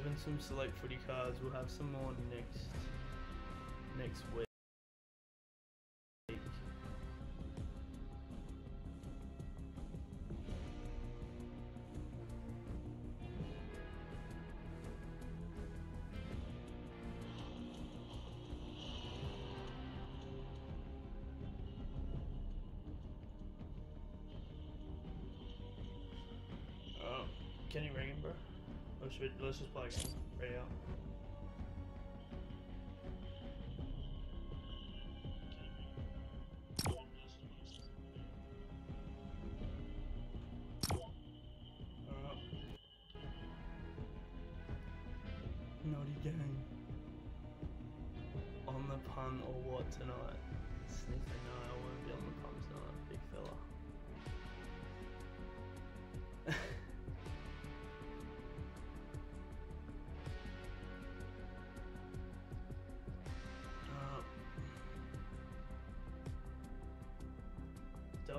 open some select footy cards. We'll have some more next next week. Let's just play. Ready out.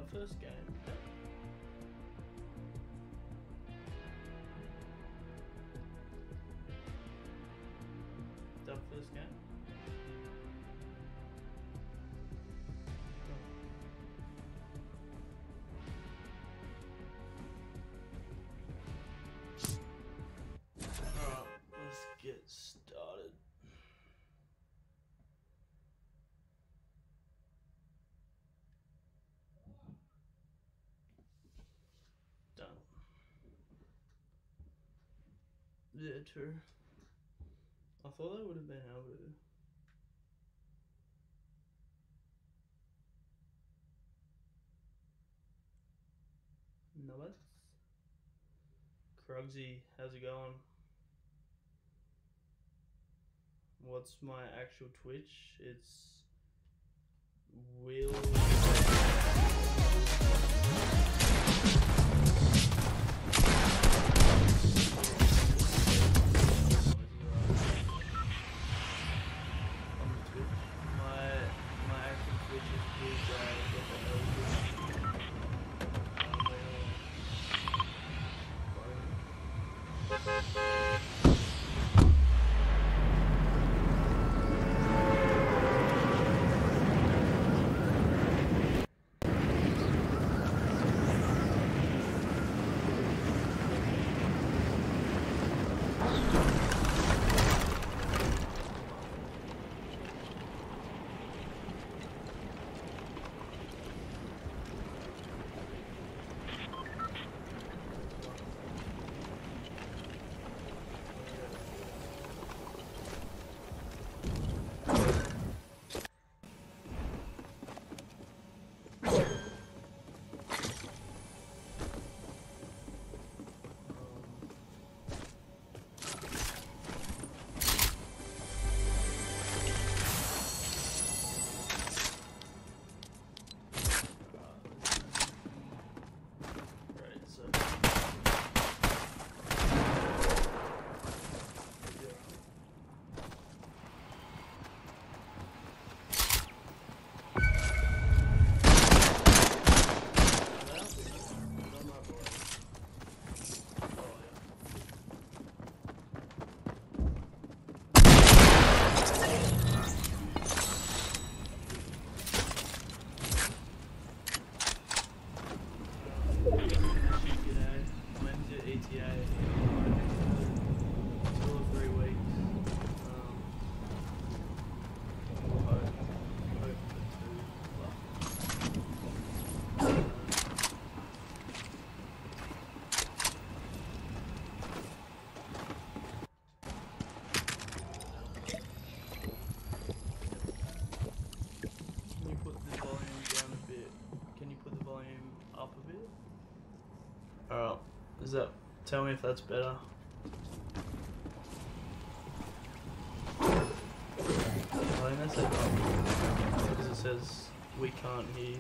First game. Yeah, true. I thought I would have been able to. No, that's. Krugsy, how's it going? What's my actual Twitch? It's Will. Tell me if that's better. I think that's it. Because it says we can't hear.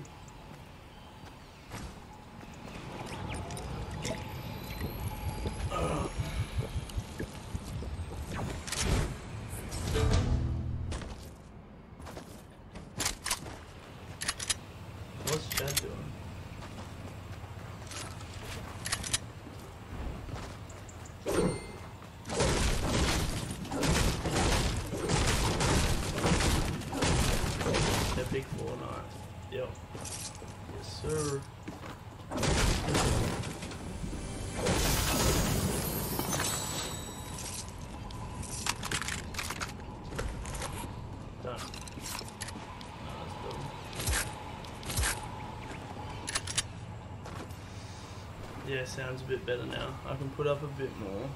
Sounds a bit better now. I can put up a bit more.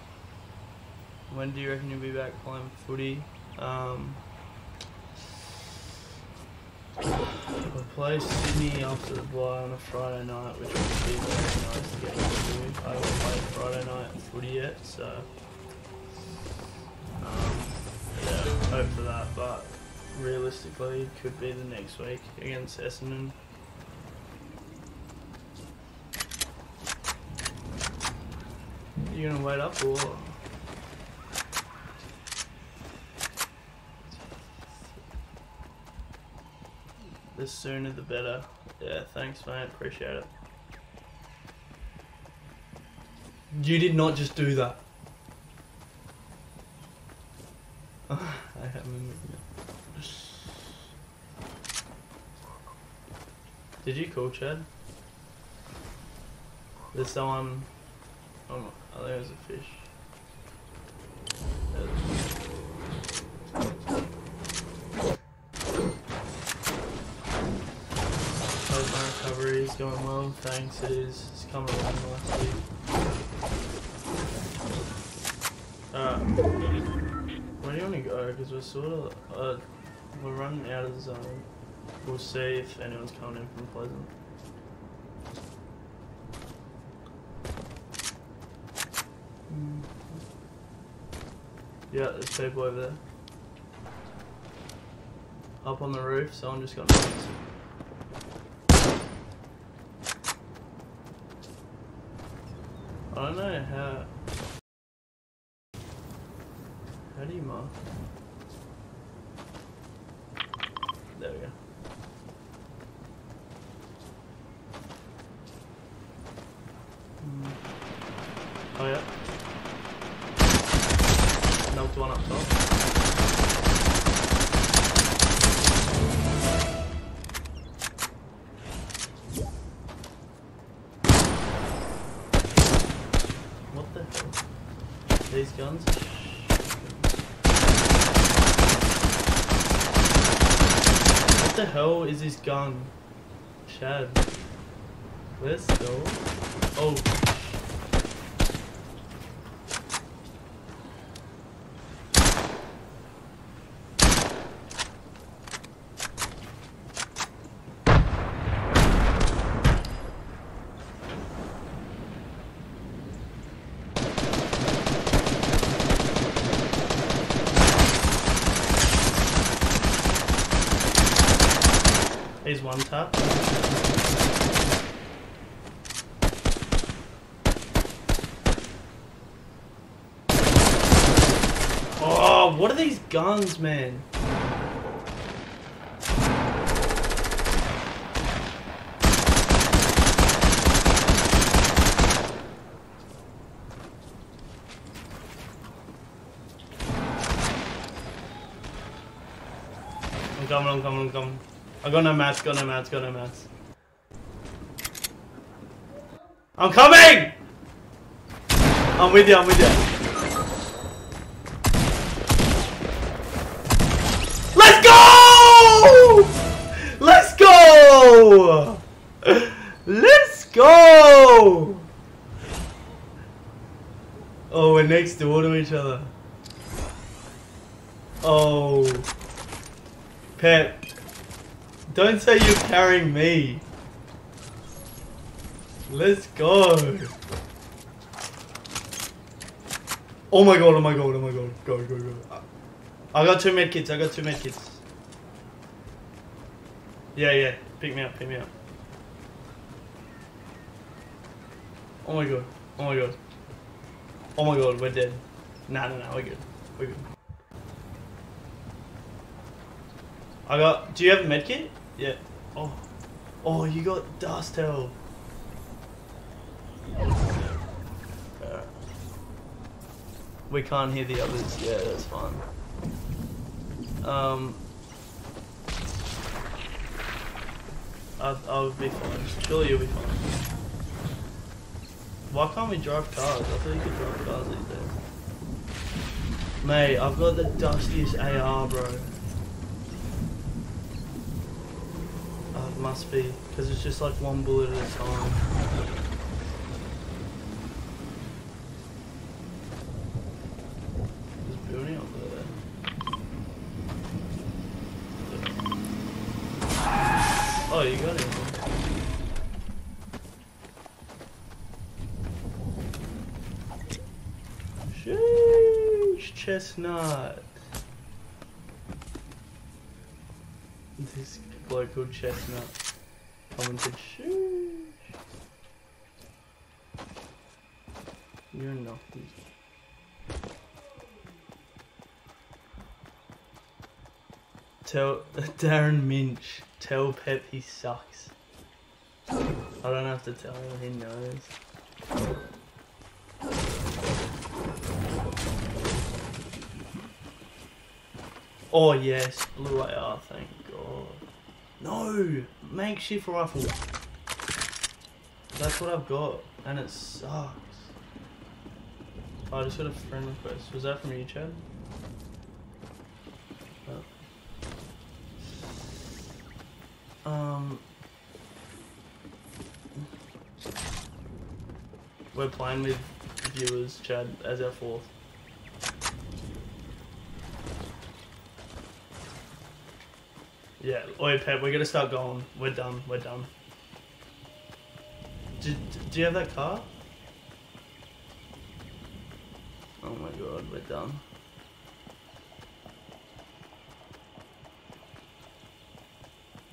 When do you reckon you'll be back playing footy? Um, I play Sydney after the bye on a Friday night, which would be very nice to get into. I haven't played Friday night footy yet, so um, yeah, hope for that. But realistically, it could be the next week against Essendon. You gonna wait up or? The sooner the better. Yeah, thanks, mate. Appreciate it. You did not just do that. I haven't. Did you call Chad? There's someone. Oh, it was a fish. Hope my recovery is going well. Thanks, it is. It's coming along nicely. Uh, where do you want to go? Because we're sort of. Uh, we're running out of the zone. We'll see if anyone's coming in from Pleasant. Mm. Yeah, there's people over there. Up on the roof, someone just got knocked. I don't know how. How do you mark? There we go. Mm. Oh yeah. Knocked one up top. What the hell? These guns? What the gun? Chad. Let's go. Oh. He's one tap. Oh, what are these guns, man? I'm coming, I'm coming, I'm coming. I got no mats, got no mats, got no mats. I'm coming! I'm with you, I'm with you. Next door to each other. Oh. Pep, don't say you're carrying me. Let's go. Oh my god, oh my god, oh my god. Go, go, go. I got two med kits, I got two med kits. Yeah, yeah. Pick me up, pick me up. Oh my god. Oh my god. Oh my god, we're dead. Nah, nah, nah, we're good. We're good. I got. Do you have a med kit? Yeah. Oh. Oh, you got dust. Alright. We can't hear the others. Yeah, that's fine. Um. I, I'll be fine. Surely you'll be fine. Why can't we drive cars? I thought you could drive cars these days. Mate, I've got the dustiest AR, bro. Oh, it must be, because it's just like one bullet at a time. you got him. Sheesh, chestnut. This called Chestnut commented, sheesh. You're naughty. Tell Darren Minch, tell Pep he sucks. I don't have to tell him, he knows. Oh yes, blue AR, thank god. No! Makeshift rifle. That's what I've got, and it sucks. Oh, I just got a friend request. Was that from you, Chad? Oh. Um... We're playing with viewers, Chad, as our fourth. Yeah, oi Pep, we're gonna start going. We're done, we're done. Do, do you have that car? Oh my god, we're done.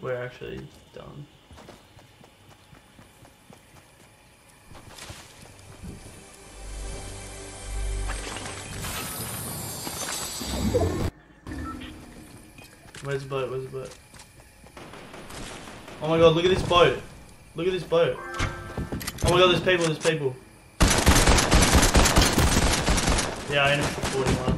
We're actually done. Where's the boat? Where's the boat? Oh my god, look at this boat. Look at this boat. Oh my god, there's people, there's people. Yeah, I ended up 41.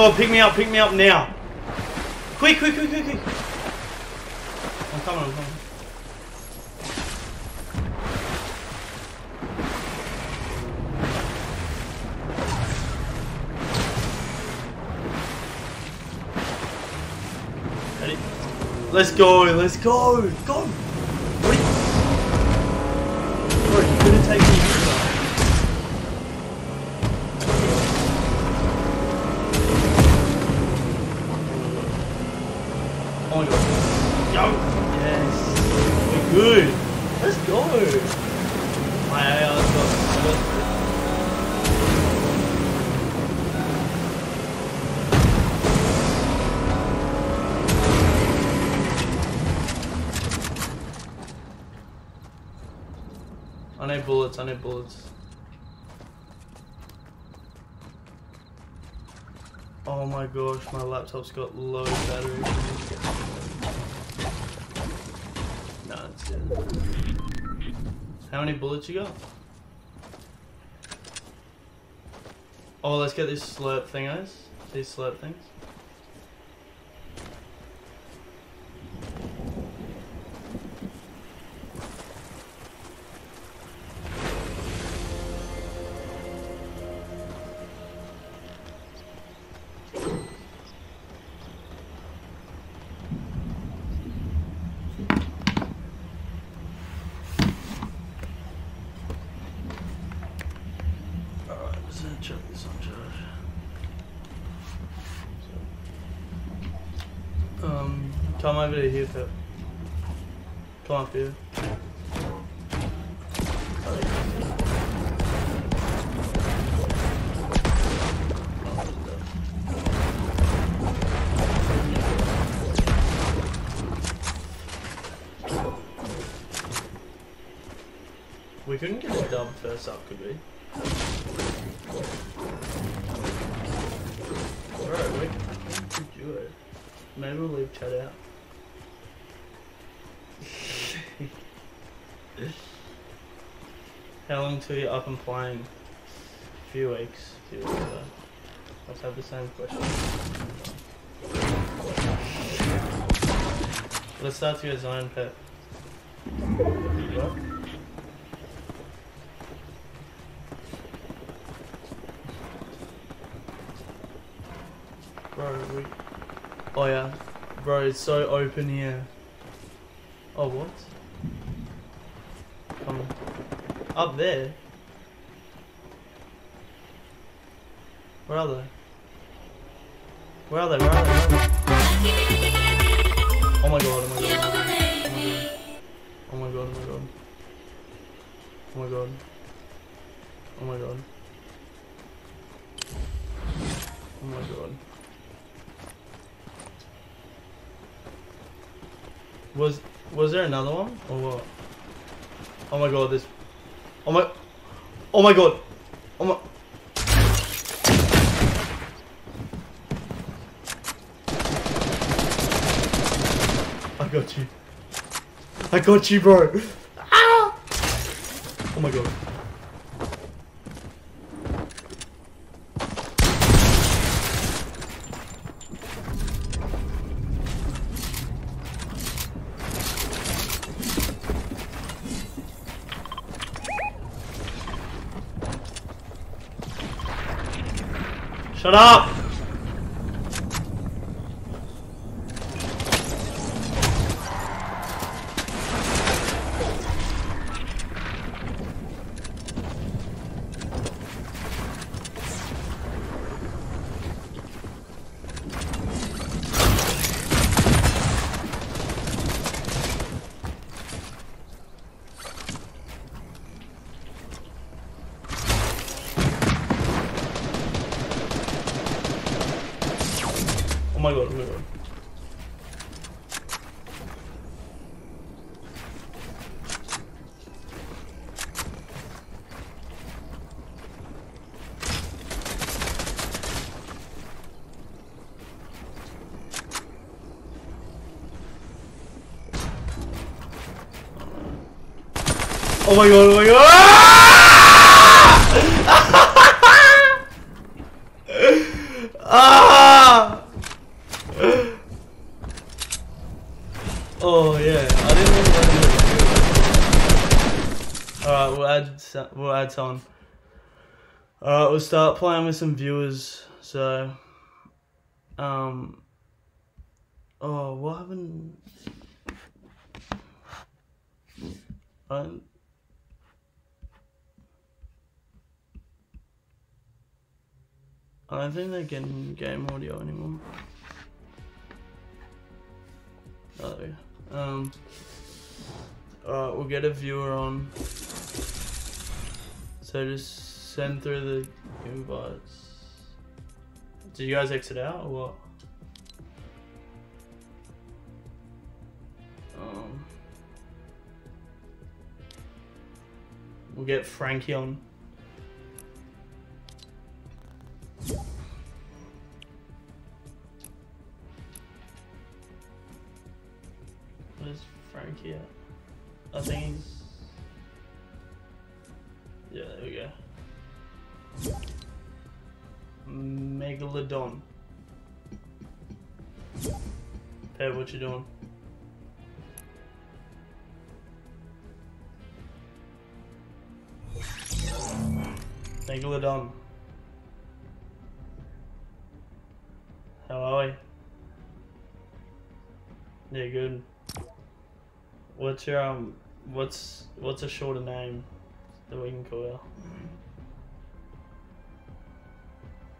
God, pick me up, pick me up now. Quick, quick, quick, quick, quick. Oh, I'm coming, I'm coming. Let's go, let's go, go. Laptop's got low battery. No, it's dead. How many bullets you got? Oh, let's get these slurp thingos. These slurp things. Come over to here, Pep. Come up here. We couldn't get a dub first up, could we? Alright, we can do it. Maybe we'll leave chat out. How long till you're up and playing? few weeks. Few weeks. Let's have the same question. Let's start to your zone Pep. Bro, we... Oh yeah. Bro, it's so open here. Oh, what? Come Up there? Where are they? Where are they? Where are they? Oh my god, oh my god. Oh my god, oh my god. Oh my god. Oh my god. Oh my god. Was was there another one or what? Oh my god, this. Oh my. Oh my god. Oh my. I got you. I got you, bro. Ah! Oh my god. Shut up! Oh my god, oh my god. Oh my god, oh my god! Ah! Oh yeah, I didn't do it. Alright, we'll add we'll add someone. Alright, we'll start playing with some viewers. So, um, oh, what happened? I I don't think they're getting game audio anymore. Oh, we go. Um. Alright, we'll get a viewer on. So just send through the invites. Did you guys exit out or what? Um. We'll get Frankie on. Where's Frank here? I think he's. Yeah, there we go. Megalodon. Hey, what you doing? Megalodon. How are we? Yeah, good. What's your um? What's what's a shorter name that we can call you?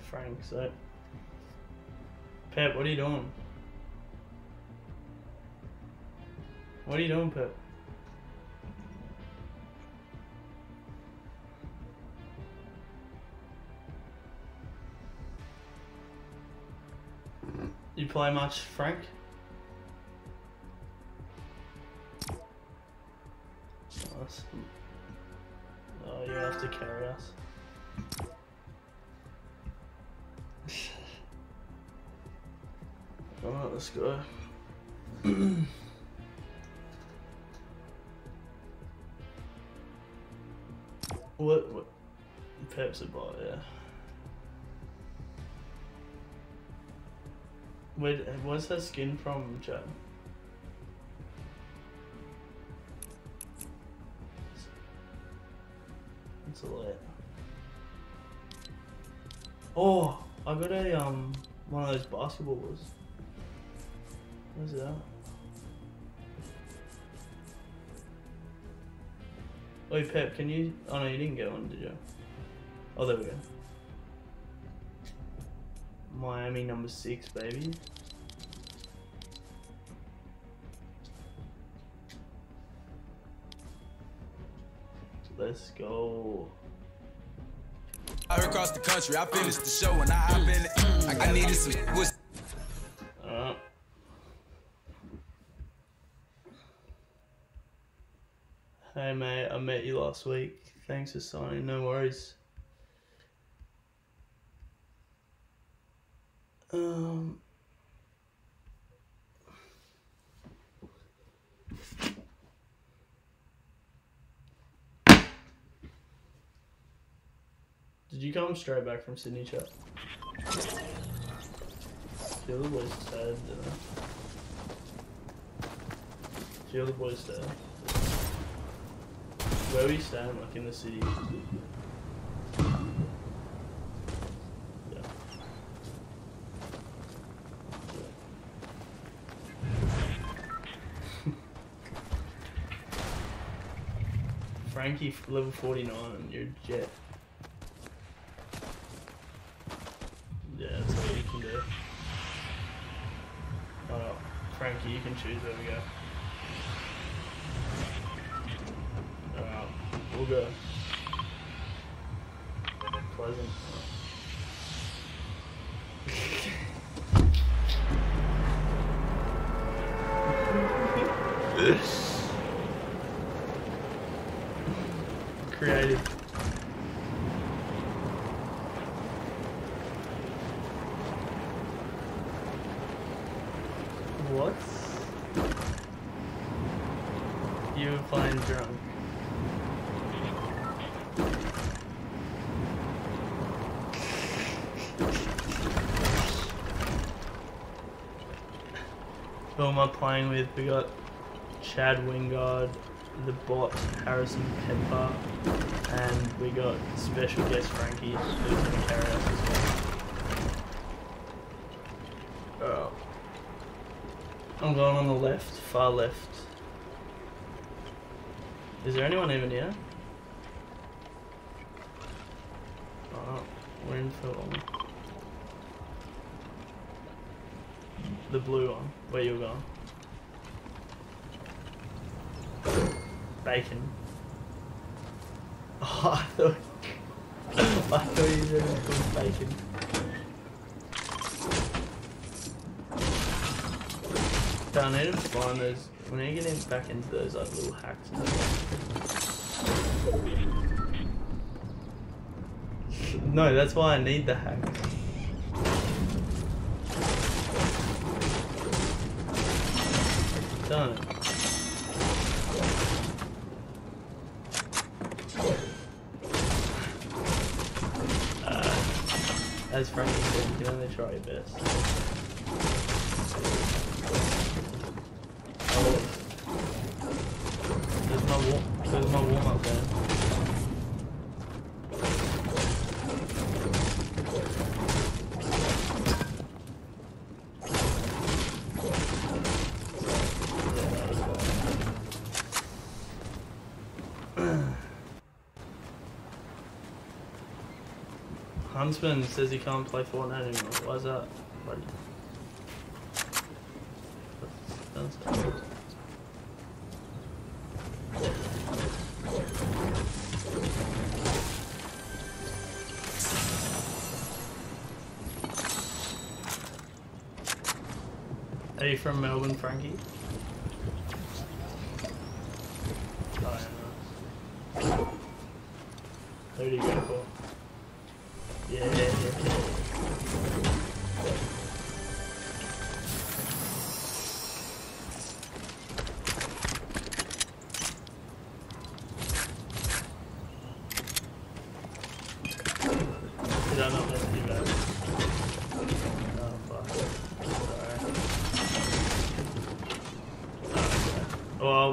Frank. So, Pep, what are you doing? What are you doing, Pep? You play much, Frank? Nice. Oh, you have to carry us. Alright, let's go. what, what? Pep's a bot, yeah. Wait, what's her skin from, Chad? It's a lit. Oh, I got a um one of those basketballs. Where's that? Wait, Pep, can you? Oh no, you didn't get one, did you? Oh, there we go. Miami number six, baby. Let's go. Out across the country, I finished the show and I hop in it. I needed some was Uh. Hey mate, I met you last week. Thanks for signing. No worries. Um. Did you come straight back from Sydney, chat? The other boys didn't I? The other boys sad. Where are we stand, like in the city. Yeah. Frankie, level 49, you're jet. Yeah, that's all you can do. Oh, Frankie, you can choose where we go. Alright, we'll go. Pleasant. Creative. What? You were playing drunk. Who am I playing with? We got Chad Wingard, the bot Harrison Pepper, and we got special guest Frankie who's going to carry us as well. Oh. I'm going on the left, far left. Is there anyone even here? Oh, we're in for the blue one. Where you're going? Bacon. Oh, I thought, I thought you it was called bacon. I need to find those. We need to get in back into those like little hacks. No, that's why I need the hack. Done. Uh, as Frankie said, can only try best. Oh. There's my warm. There's my warm up there. Huntsman says he can't play Fortnite anymore. Why is that? Buddy? That's- that's- Are you from Melbourne, Frankie?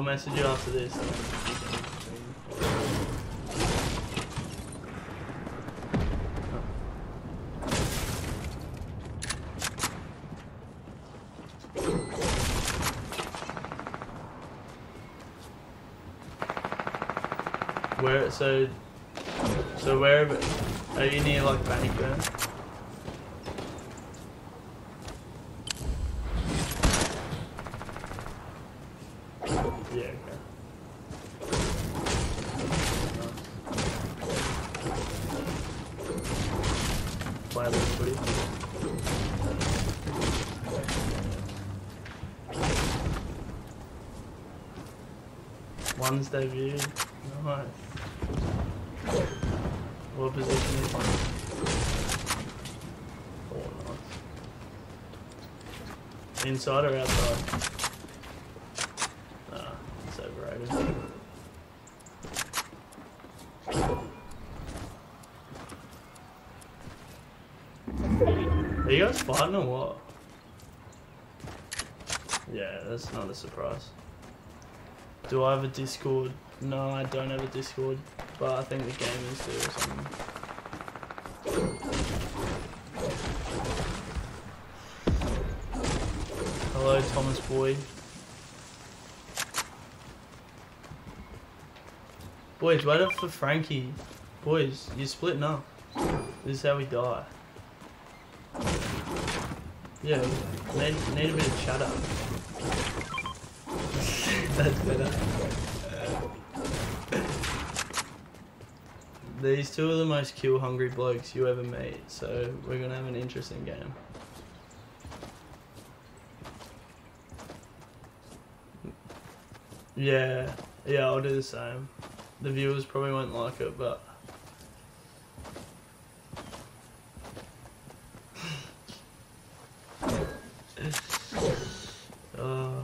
Message you after this. Where so so where are you near like Bannockburn? Yeah, okay. Footy. One's debuted. Nice. What position is one? Inside or outside? Nah, it's overrated. Are fighting or what? Yeah, that's not a surprise. Do I have a Discord? No, I don't have a Discord, but I think the gamers do or something. Hello, Thomas Boyd. Boys, wait up for Frankie. Boys, you're splitting up. This is how we die. Yeah, need, need a bit of chatter. That's better. These two are the most kill hungry blokes you ever meet, so we're gonna have an interesting game. Yeah, yeah, I'll do the same. The viewers probably won't like it, but uh,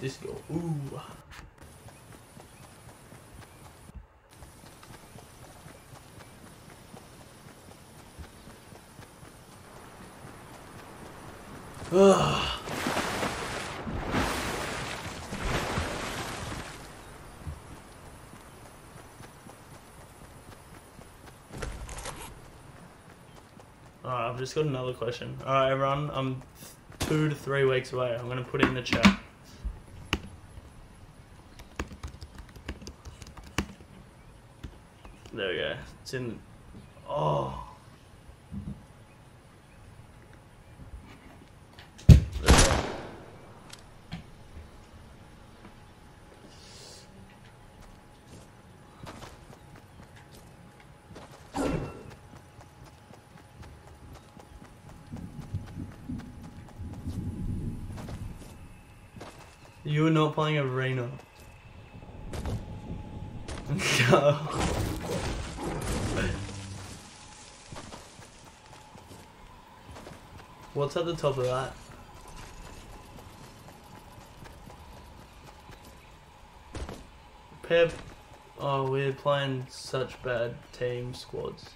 this go. Ooh. Ugh. Alright, I've just got another question. Alright, everyone, I'm two to three weeks away. I'm gonna put it in the chat. There we go. It's in. Oh. There we go. Not playing Arena. no. What's at the top of that? Pep. Oh, we're playing such bad team squads.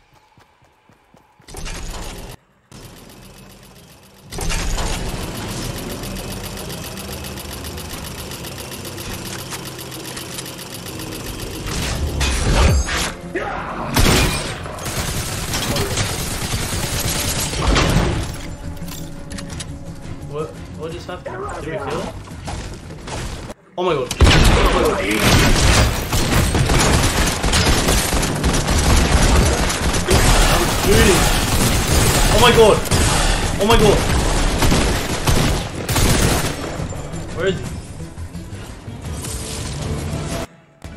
My god. Oh my god. Where is he?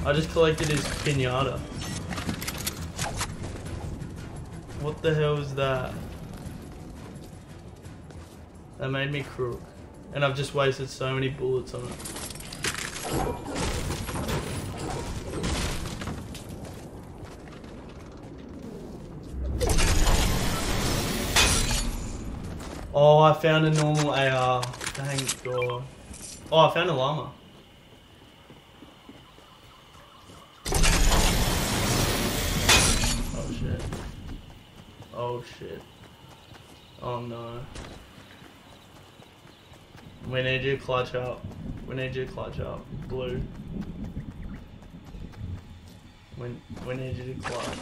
I just collected his pinata. What the hell is that? That made me crook. And I've just wasted so many bullets on it. Oh, I found a normal AR. Thank God. Oh, I found a llama. Oh shit. Oh shit. Oh no. We need you to clutch up. We need you to clutch up. Blue. We, we need you to clutch.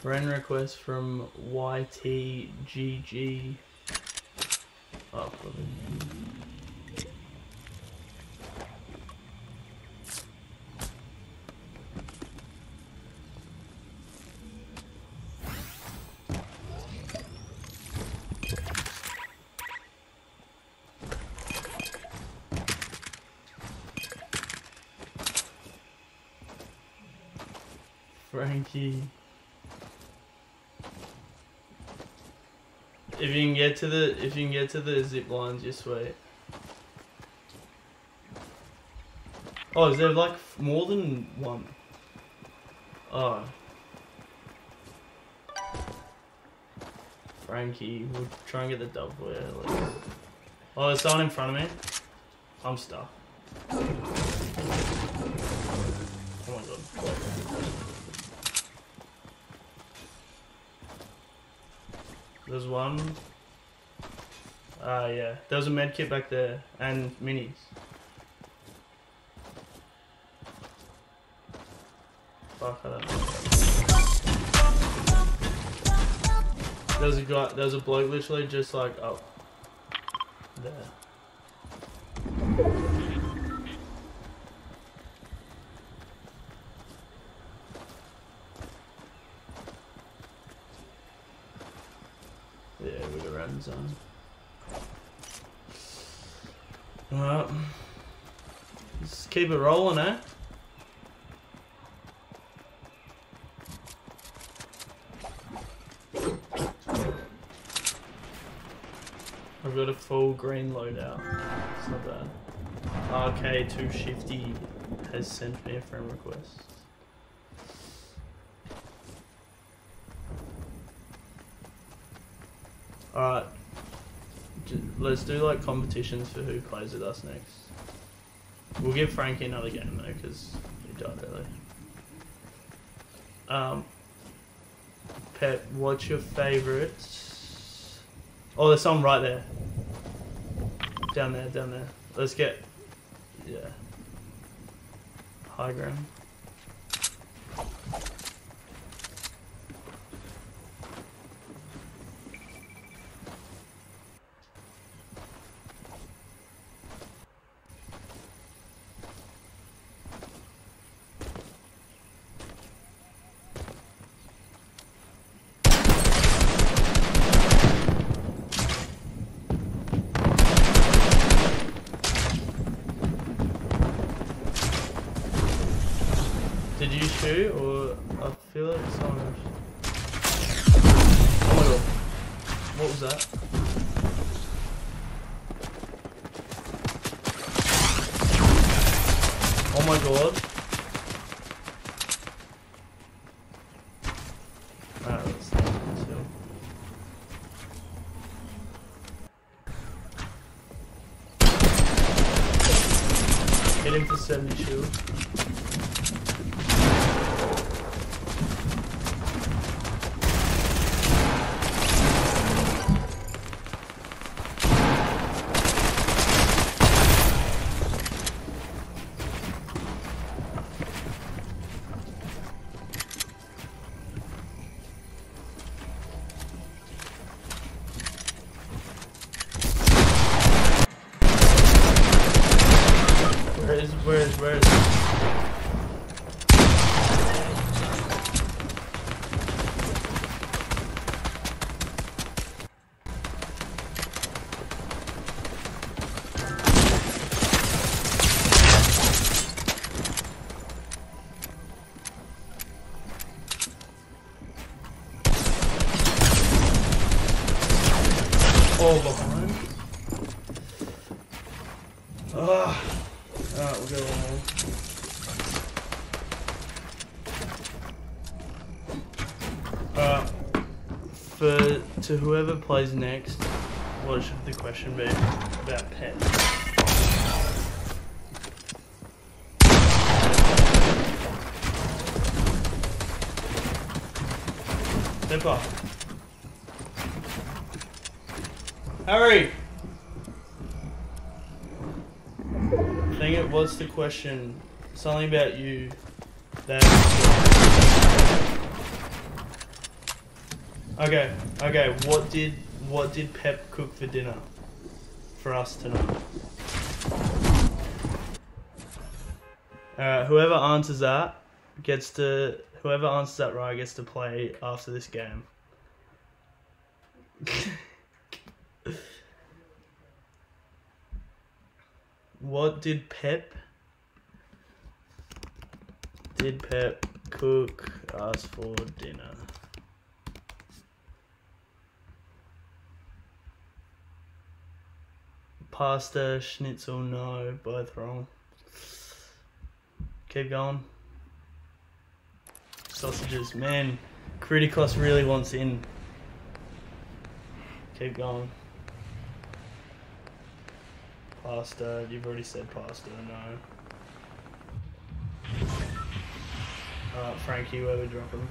Friend request from YTGG. Oh. Frankie. If you can get to the if you can get to the zip lines, you're sweet. Oh, is there like more than one? Oh. Frankie, we'll try and get the double. Oh, there's someone in front of me. I'm stuck. There's one. Ah, yeah. There was a med kit back there and minis. Fuck, I don't know. There's a guy, there's a bloke literally just like up there. Yeah, with the red zone. Alright. Let's keep it rolling, eh? I've got a full green loadout. It's not bad. RK2 Shifty has sent me a friend request. Alright. Let's do like competitions for who plays with us next. We'll give Frankie another game though, because he died early. Um, Pep, what's your favourite? Oh, there's some right there. Down there, down there. Let's get. Yeah. High ground. To whoever plays next, what should the question be about pets? Up. Hurry! Dang it, what's the question? Something about you. That. Okay, okay, what did what did Pep cook for dinner? For us tonight? Alright, whoever answers that gets to whoever answers that right gets to play after this game. what did Pep did Pep cook us for dinner? Pasta, schnitzel, no, both wrong. Keep going. Sausages, man. Criticos really wants in. Keep going. Pasta, you've already said pasta, no. Alright, Frankie, where we dropping?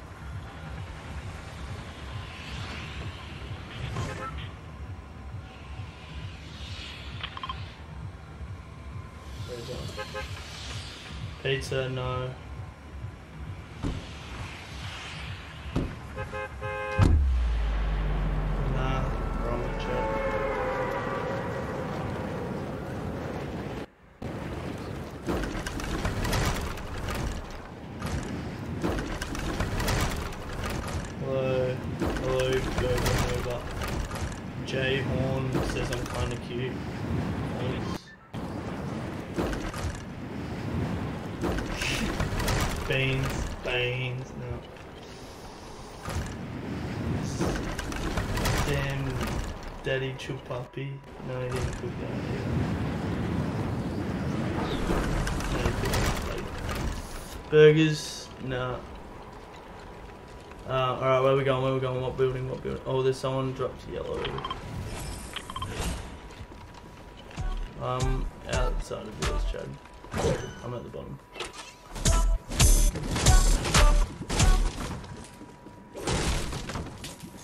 Pizza, no. Nah, wrong chat. Hello, hello, go go over. Jay Horn says I'm kinda cute. Thanks. Beans, beans, no. Damn, Daddy Chupapi. No, he didn't cook that either. No, he cooked, like, Burgers, no. Uh, alright, where we going? Where we going? What building? What building? Oh, there's someone dropped yellow. Um, outside of yours, Chad. I'm at the bottom.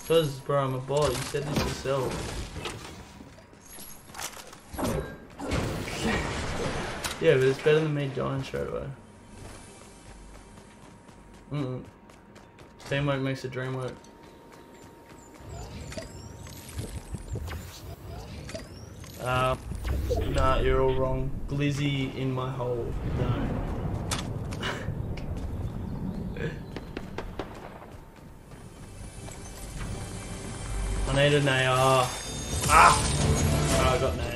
Cause, bro, I'm a bot. You said this yourself. Yeah, but it's better than me dying straight away. Mm. -mm. Teamwork makes the dream work. Uh, nah, you're all wrong. Glizzy in my hole. No. I need an AR. Ah! Oh, I got nades. I'm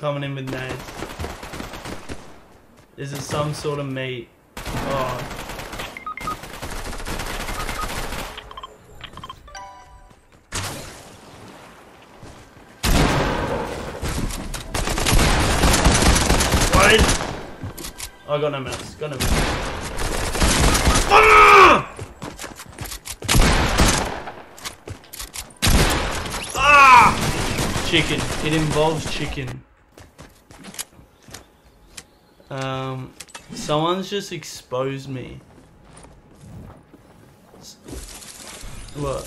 coming in with nades. Is it some sort of meat? Oh. What? Oh, I got no mouse. Got no mouse. Ah! Ah! Chicken. It involves chicken. Um, someone's just exposed me. S- What?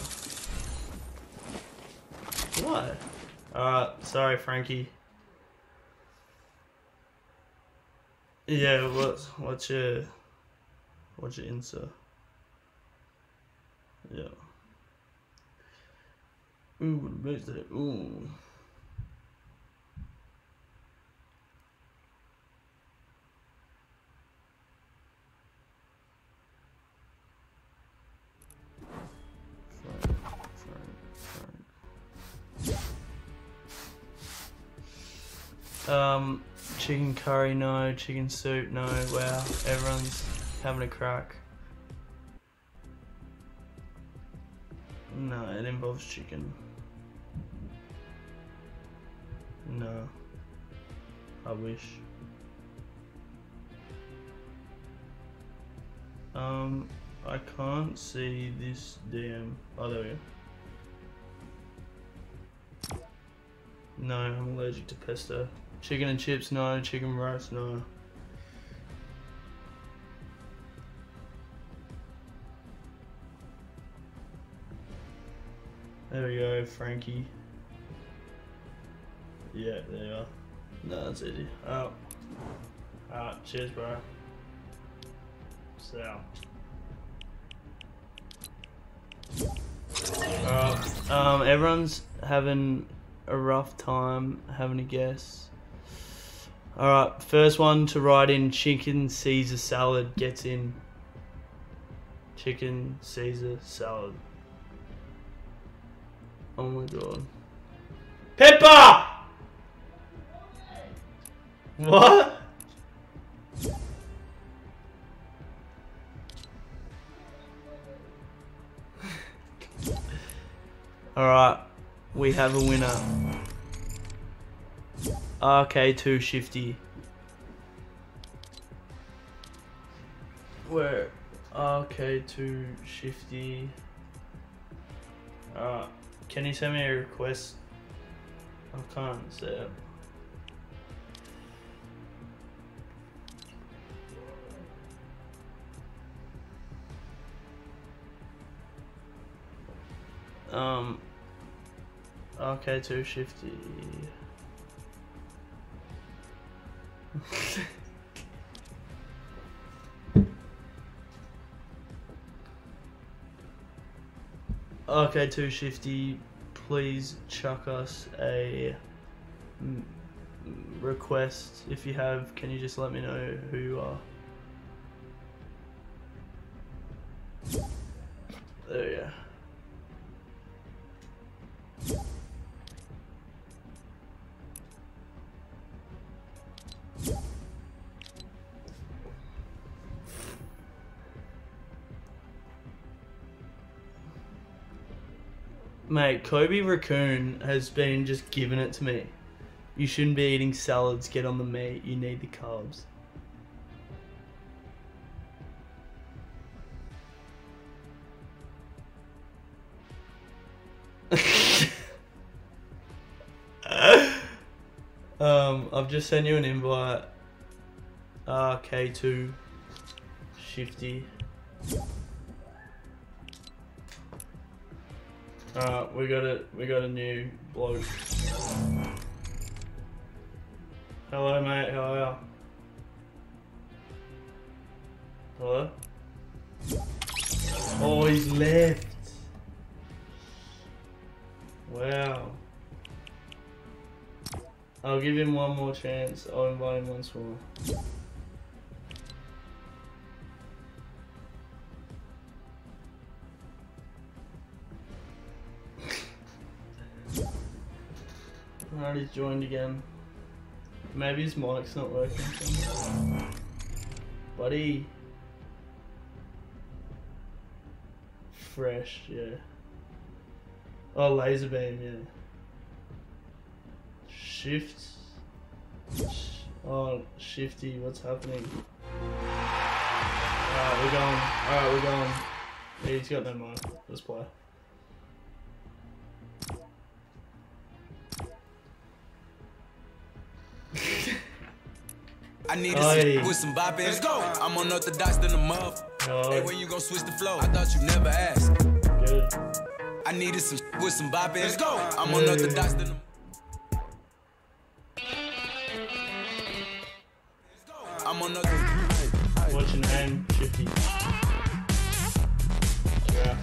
What? Alright, sorry, Frankie. Yeah, what's what's your what's your answer? Yeah. Ooh, what that? Ooh. Um, chicken curry, no. Chicken soup, no. Wow, everyone's having a crack. No, it involves chicken. No. I wish. Um, I can't see this damn. Oh, there we go. No, I'm allergic to pesto. Chicken and chips, no. Chicken roast, no. There we go, Frankie. Yeah, there you are. No, that's easy. Oh. Alright, cheers, bro. So. Alright, um, everyone's having a rough time having a guess. Alright, first one to write in chicken Caesar salad gets in. Chicken Caesar salad. Oh my god. Pepper! What? Alright, we have a winner. RK2 Shifty. Where? RK2 Shifty. Alright, can you send me a request? I can't see it. Um, okay, too shifty. Okay, too shifty. Please chuck us a request if you have. Can you just let me know who you are? Mate, Kobe Raccoon has been just giving it to me. You shouldn't be eating salads, get on the meat, you need the carbs. um, I've just sent you an invite. RK2 Shifty. Alright, we got a we got a new bloke. Hello mate, how are ya? Hello? Oh he's left. Wow. I'll give him one more chance. I'll invite him once more. He's joined again. Maybe his mic's not working. Buddy. Fresh, yeah. Oh, laser beam, yeah. Shift. Oh, shifty, what's happening? Alright, we're going. Alright, we're going. He's got no mic. Let's play. I need a Aye. sip with some bop Let's go. I'm unorthodox than a muff. Hey, when you gon' switch the flow? I thought you never asked. Good. I needed some with some bop Let's go. I'm Yeah. unorthodox than a I'm unorthodox. What's your name? Shifty. Yeah.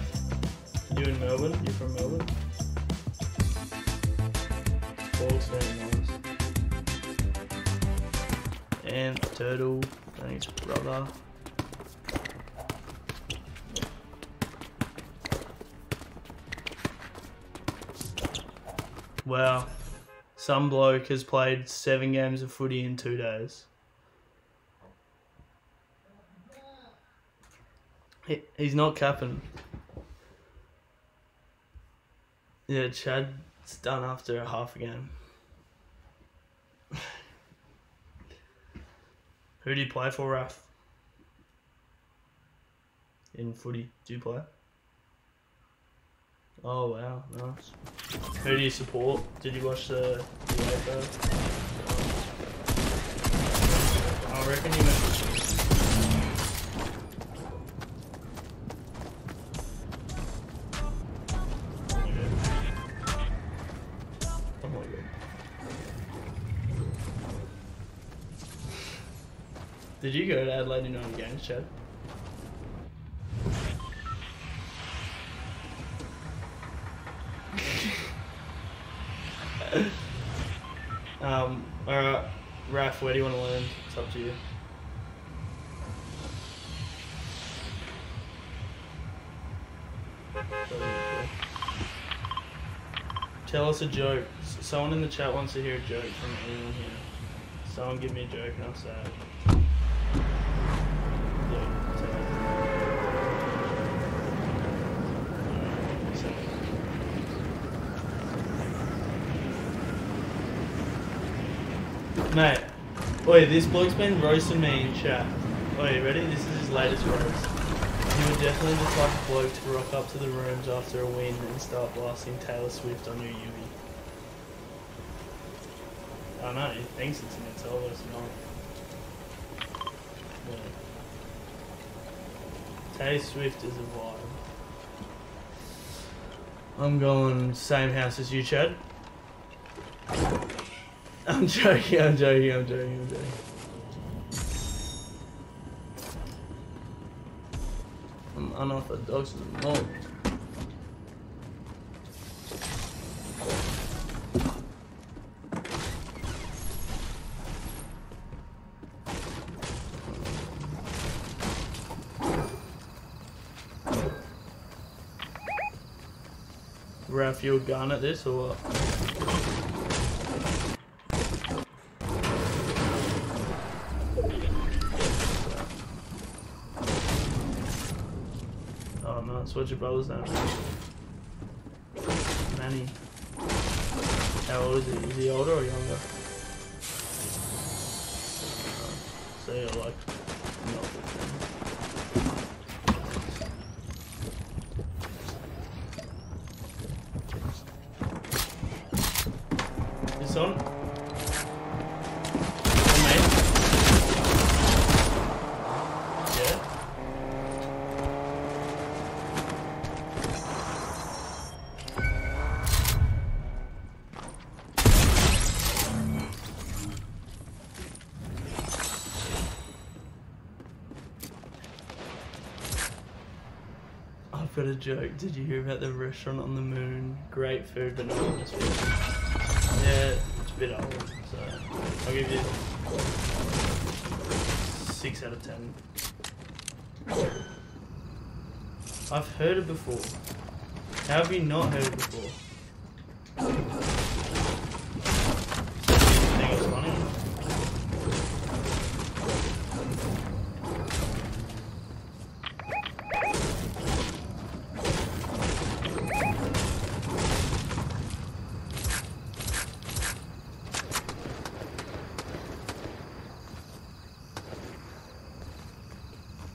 You in Melbourne? You from Melbourne? Balls And turtle. Thanks, brother. Wow. Some bloke has played seven games of footy in two days. He, he's not capping. Yeah, Chad's done after a half a game. Who do you play for, Raf? In footy, do you play? Oh wow, nice. Who do you support? Did you watch the UEFA? I reckon you must Did you go to Adelaide United you know, Games, Chad? um, alright, Raf, where do you want to learn? It's up to you. Tell us a joke. Someone in the chat wants to hear a joke from anyone here. Someone give me a joke and I'll say it. Yeah, say it. Alright, say it. Mate, oi, this bloke's been roasting me in chat. Oi, you ready? This is his latest roast. He would definitely just like a bloke to rock up to the rooms after a win and start blasting Taylor Swift on your Yubi. I know, he thinks it's an insult, but it's not. Taylor Swift is a vibe. I'm going same house as you, Chad. I'm joking, I'm joking, I'm joking, I'm joking. I'm unorthodox as you a gun at this or what? No, it's what your brother's name is. Manny. How old is he? Is he older or younger? So you're like joke. Did you hear about the restaurant on the moon? Great food, but not atmosphere. Yeah, it's a bit old, so I'll give you six out of ten. I've heard it before. How have you not heard it before? Think it's funny?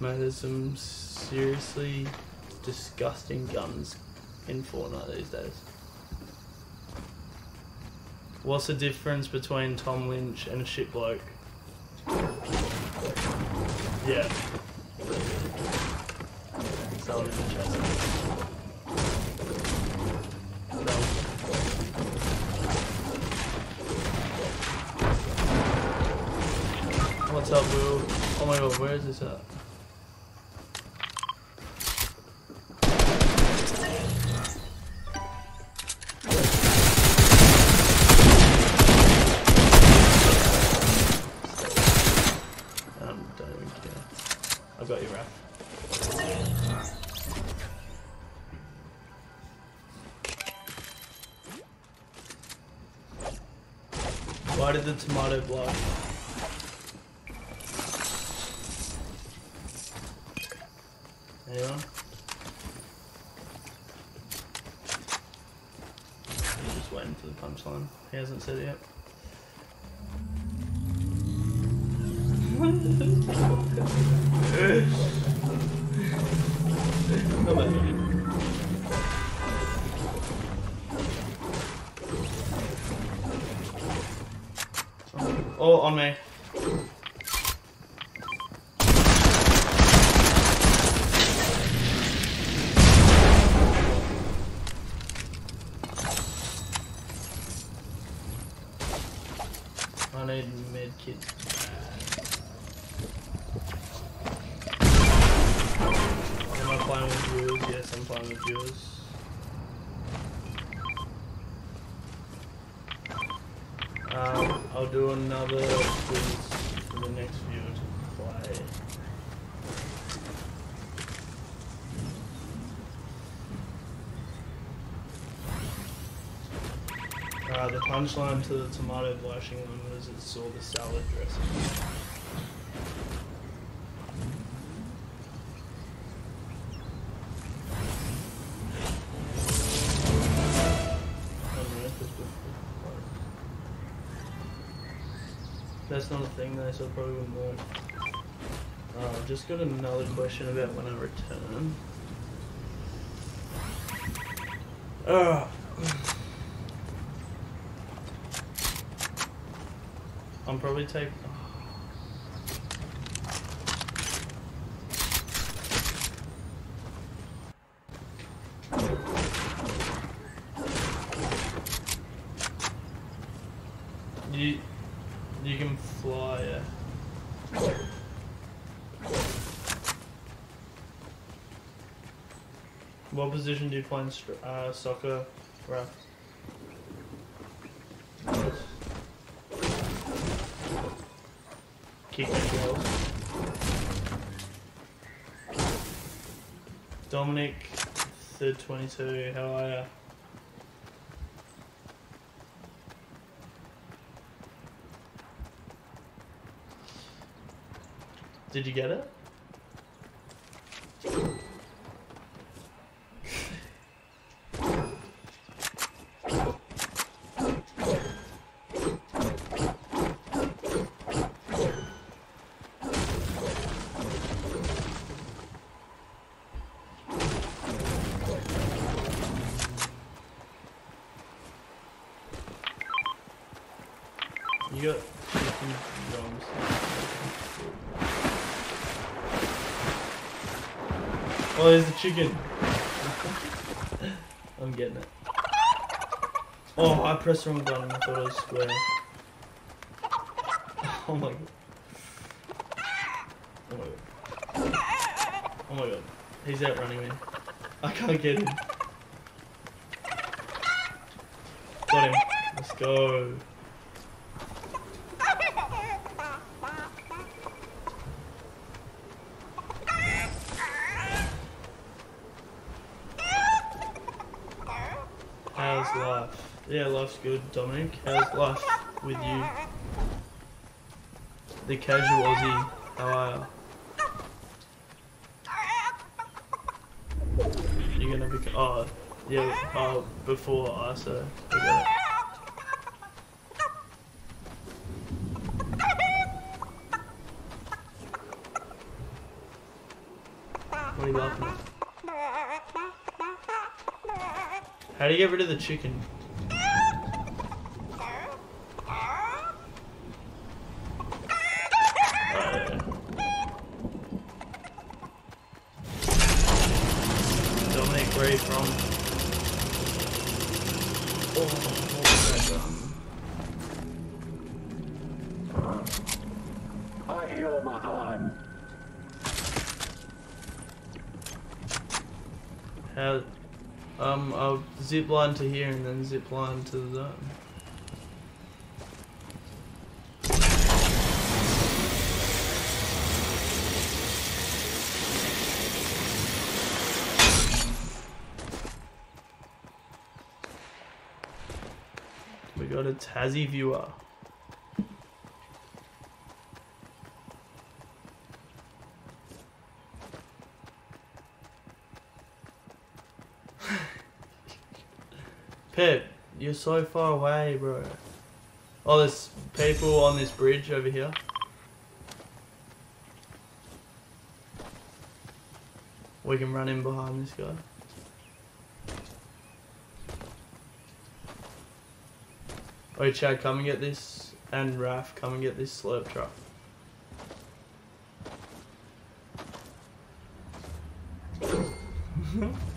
Mate, there's some seriously disgusting guns in Fortnite these days. What's the difference between Tom Lynch and a shit bloke? Yeah. What's up, Will? Oh my god, where is this at? The tomato blow? Punchline to the tomato blushing one was it saw the salad dressing. That's not a thing though, so I probably wouldn't work. Uh, just got another question about when I return. Ugh. I'm probably taking. You, you can fly. Yeah. What position do you play in uh, soccer, Raph? And goals. Dominic, third 22, how are ya? Did you get it? There's the chicken. I'm getting it. Oh, I pressed the wrong button. I thought it was square. Oh my god. Oh my god. Oh my god. He's outrunning me. I can't get him. Got him. Let's go. How's life? Yeah, life's good, Dominic. How's life with you? The casual Aussie, how are you? You're gonna be. Oh, yeah, oh, before ISO. At? How do you get rid of the chicken? Oh, yeah. Dominic, where are you from? Oh, what was that done? I heal my time. How? Um, I'll zip line to here and then zip line to the zone. We got a Tassie viewer. Pip, you're so far away, bro. Oh, there's people on this bridge over here. We can run in behind this guy. Oi, Chad, come and get this. And Raf, come and get this slurp truck.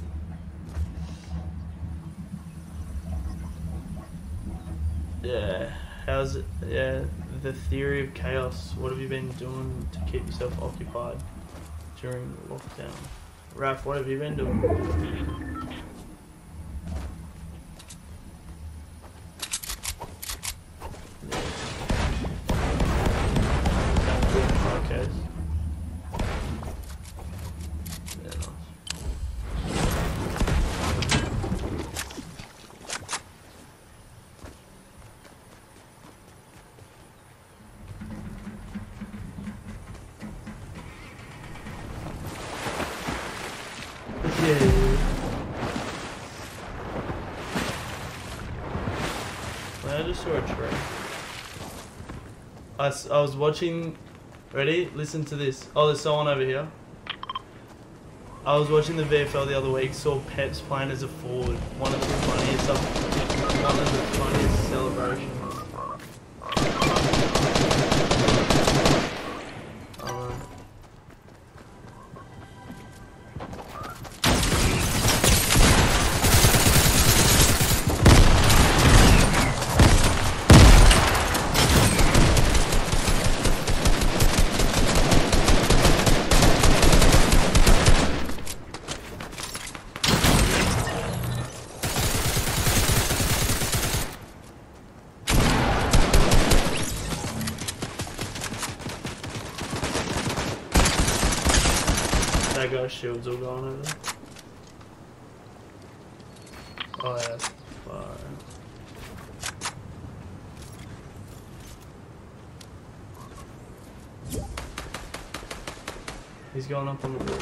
yeah. How's it? Yeah, the theory of chaos. What have you been doing to keep yourself occupied during lockdown? Raph, what have you been doing? Hmm. I, I was watching. Ready? Listen to this. Oh, there's someone over here. I was watching the VFL the other week. Saw Peps playing as a forward. One of the funniest. One of the funniest celebrations. I know. That guy's shield's all gone over there. Oh yeah, fire. He's going up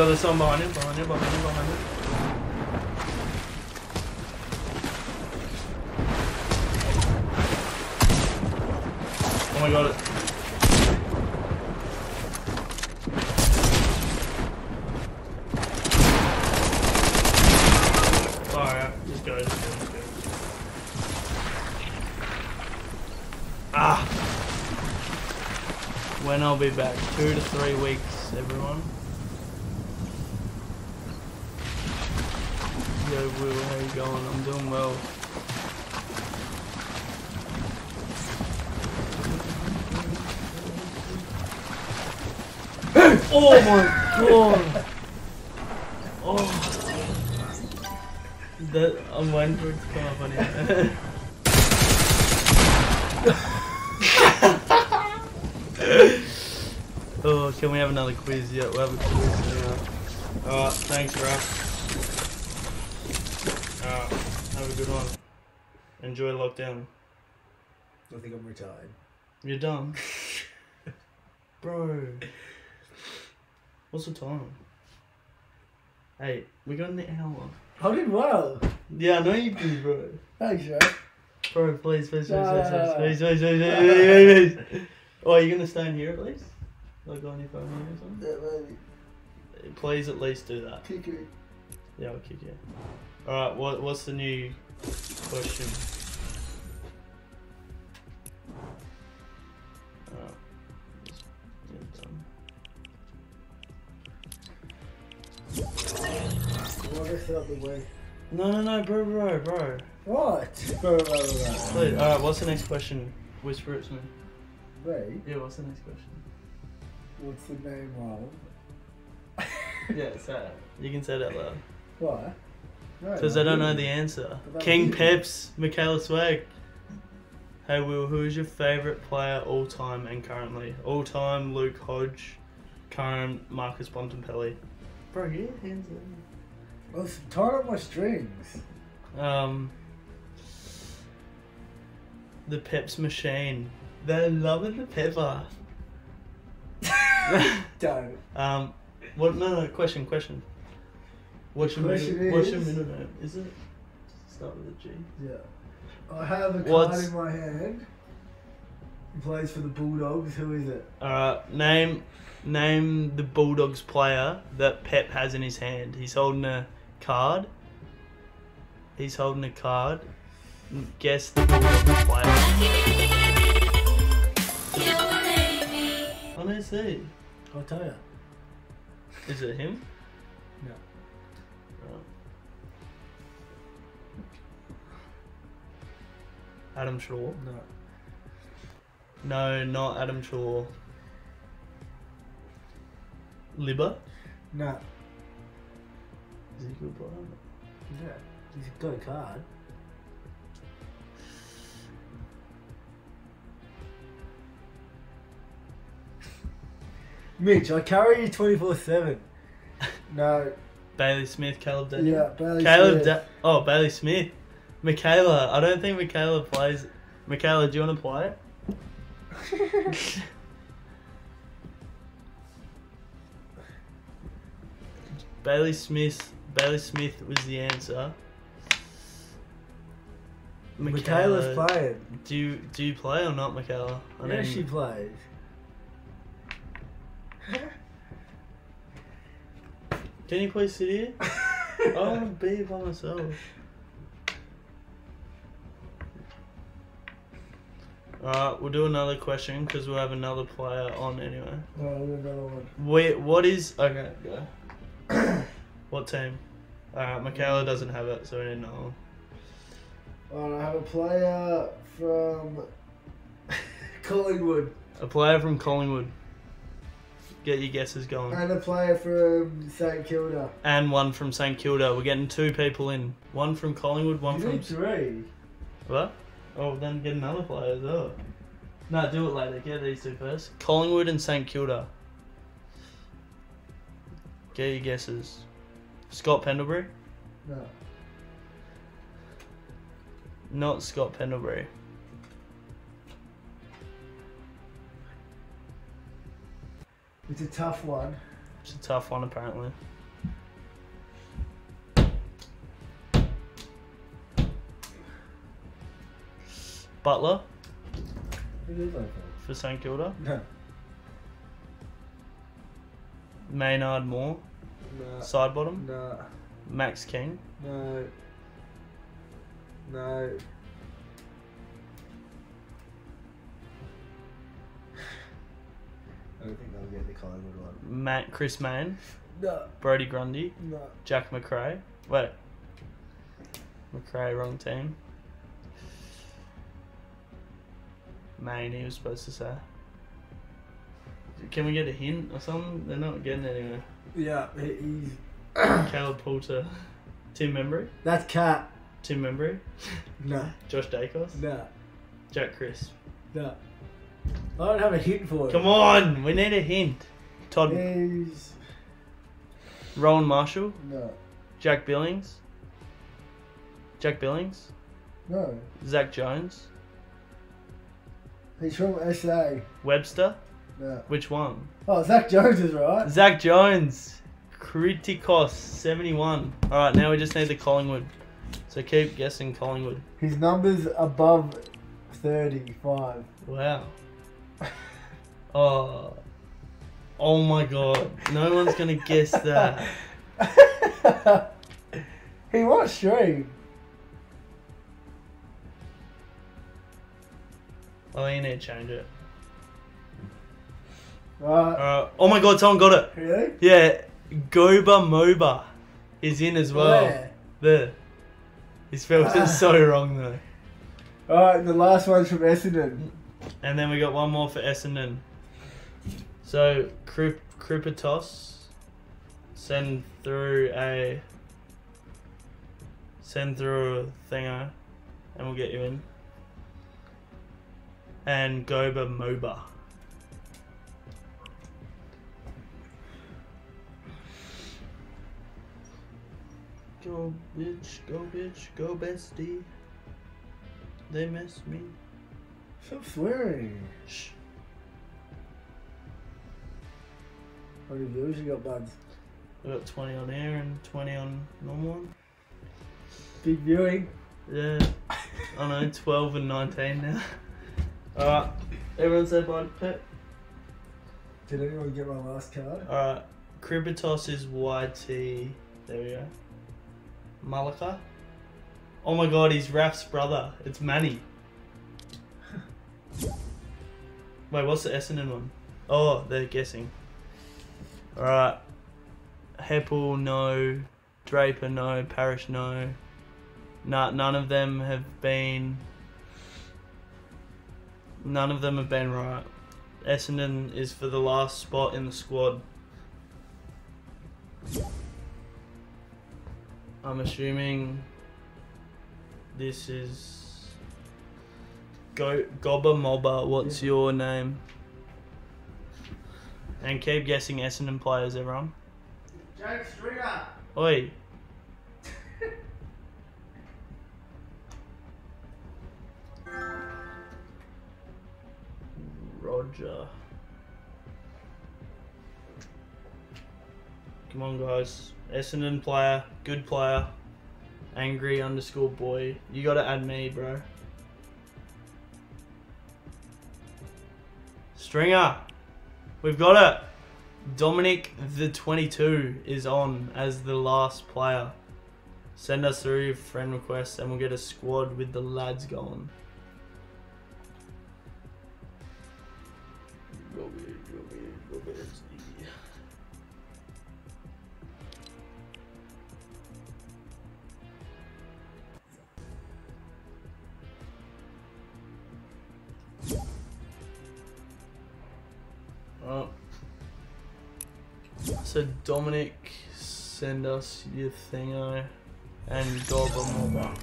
Someone behind him, behind him, behind him, behind him. Oh my god. Alright, go, go, just go. Ah! When I'll be back. Two to three weeks, have another quiz? Yeah, we'll have a quiz now. Alright, thanks, bro. Alright, have a good one. Enjoy lockdown. I think I'm retired. You're done? Bro. What's the time? Hey, we got an hour. I did well. Yeah, I know you did, bro. Thanks, bro. Bro, please, please, please, please, please, please, please, please, please, please, please. Oh, are you gonna stay in here at least? Like on your phone or something? Yeah, maybe. Please at least do that. Kick it. Yeah, I'll kick you. Alright, what, what's the new question? Alright. Just get done. Well, I guess out the way. No, no, no, bro, bro, bro. What? Bro, bro, bro. Alright, what's the next question? Whisper it to me. Wait, Yeah, what's the next question? What's the name of? Yeah, say it. You can say it out loud. What? No, Because I don't know the answer. King was- Peps, Michaela Swag. Hey Will, who is your favourite player all time and currently? All time Luke Hodge, current Marcus Bontempelli. Bro, yeah, hands I was tying up my strings. Um, the Peps machine. They're loving the pepper. Don't. um, what? No, no. Question, question. What's your Question middle? What's your is- middle name? Is it start with a G? Yeah. I have a card in my hand. He plays for the Bulldogs. Who is it? Alright, name name the Bulldogs player that Pep has in his hand. He's holding a card. He's holding a card. Guess the Bulldogs player. I don't see. I'll tell you. Is it him? No. Adam Shaw. No. No, not Adam Shaw. Libba. No. Is he a good player? Yeah. He's got a card. Mitch, I carry you 24 7. No. Bailey Smith, Caleb Daniel. Yeah, Bailey Caleb, Smith. da- oh Bailey Smith, Michaela. I don't think Michaela plays. Michaela, do you want to play? Bailey Smith. Bailey Smith was the answer. Michaela's playing. Do you do you play or not, Michaela? I Yeah, know she plays. Can you play sit here? I want to be by myself. Alright, we'll do another question because we'll have another player on anyway. Oh, I'll do another one. Wait, what is. Okay, go. what team? Alright, Michaela doesn't have it, so we need another one. Alright, I have a player from Collingwood A player from Collingwood. Get your guesses going. and a player from St Kilda. And one from St Kilda. We're getting two people in. One from Collingwood, one You from. need three. What? Oh, then get another player as well. No, do it later. Get these two first. Collingwood and St Kilda. Get your guesses. Scott Pendlebury? No. Not Scott Pendlebury. It's a tough one. It's a tough one, apparently. Butler for St Kilda. No. Maynard Moore, No. Sidebottom. No. Max King. No. No. I don't think they'll get the Collingwood one. Matt Chris Mann. No. Brodie Grundy. No. Jack Macrae. Wait. McRae, wrong team. Main, he was supposed to say. Can we get a hint or something? They're not getting anywhere. Yeah, he- he's. Caleb Poulter. Tim Membrey. That's Cat. Tim Membrey. No. Josh Daicos. No. Jack Crisp. No. I don't have a hint for it. Come on, we need a hint. Todd, He's Rowan Marshall, no, Jack Billings, Jack Billings, no. Zak Jones, He's from SA. Webster. No. Which one? Oh, Zak Jones is right. Zak Jones, Criticos 71. All right, now we just need the Collingwood. So keep guessing Collingwood. His number's above thirty-five. Wow. Oh. Oh my god. No one's gonna guess that. he was stream. Oh, you need to change it. Right. Uh, oh my god, someone got it. Really? Yeah, Goba Moba is in as well. Where? There. He spelled it so wrong though. Alright, the last one's from Essendon. And then we got one more for Essendon. So, Krup- Krupitos, send through a. Send through a thingo, and we'll get you in. And Goba Moba. Go bitch, go bitch, go bestie. They miss me. Stop swearing. Shh. How many views you got, buds? We got 20 on air and 20 on normal one. Big viewing. Yeah. I know, 12 and 19 now. Alright. Everyone say bye to Pep. Did anyone get my last card? Alright. Kribitos is YT. There we go. Malika. Oh my god, he's Raf's brother. It's Manny. Wait, what's the Essendon one? Oh, they're guessing. Alright. Heppell, no. Draper, no. Parish, no. Nah, none of them have been. None of them have been right. Essendon is for the last spot in the squad. I'm assuming this is Go Gobba Mobba. What's Yeah. your name? And keep guessing Essendon players, everyone. Jake Stringer. Oi. Roger. Come on, guys. Essendon player, good player. Angry underscore boy. You gotta add me, bro. Stringer. We've got it. Dominic the 22 is on as the last player. Send us through your friend requests and we'll get a squad with the lads going. Oh. So Dominic, send us your thingo and Gobba Mobba.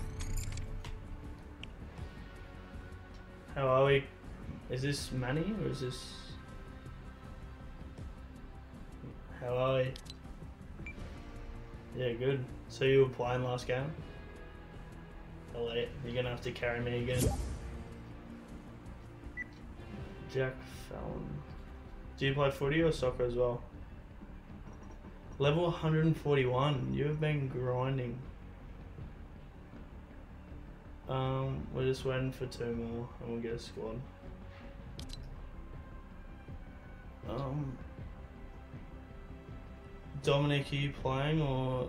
How are we? Is this Manny or is this? How are we? Yeah, good. So you were playing last game? Elite. You're gonna have to carry me again. Jack Fallon. Do you play footy or soccer as well? Level 141. You have been grinding. Um, we're just waiting for two more and we'll get a squad. Um, Dominic, are you playing or?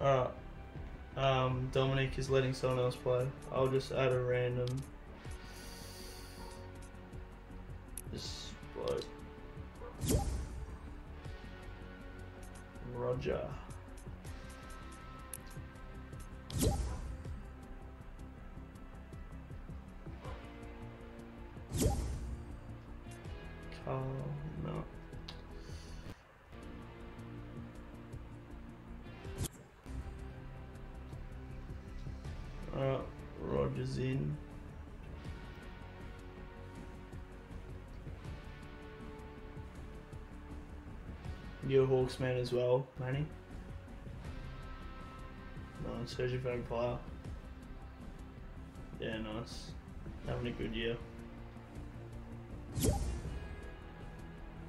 Alright. Um, Dominic is letting someone else play. I'll just add a random. This bloke. Roger. Carl, You're a Hawks man as well, Manny. Nice. Favourite player? Yeah, nice. Having a good year.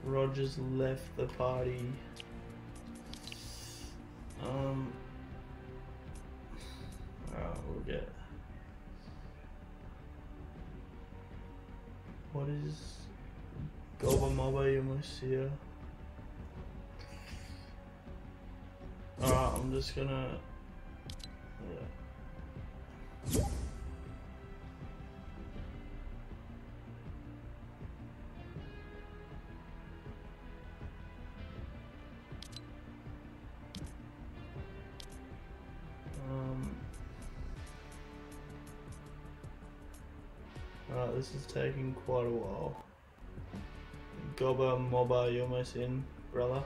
Rogers left the party. Um. Alright, we'll get. What is Goba Moba you Alright, I'm just gonna. Yeah. Um. Alright, this is taking quite a while. Goba Moba, you're almost in, brother.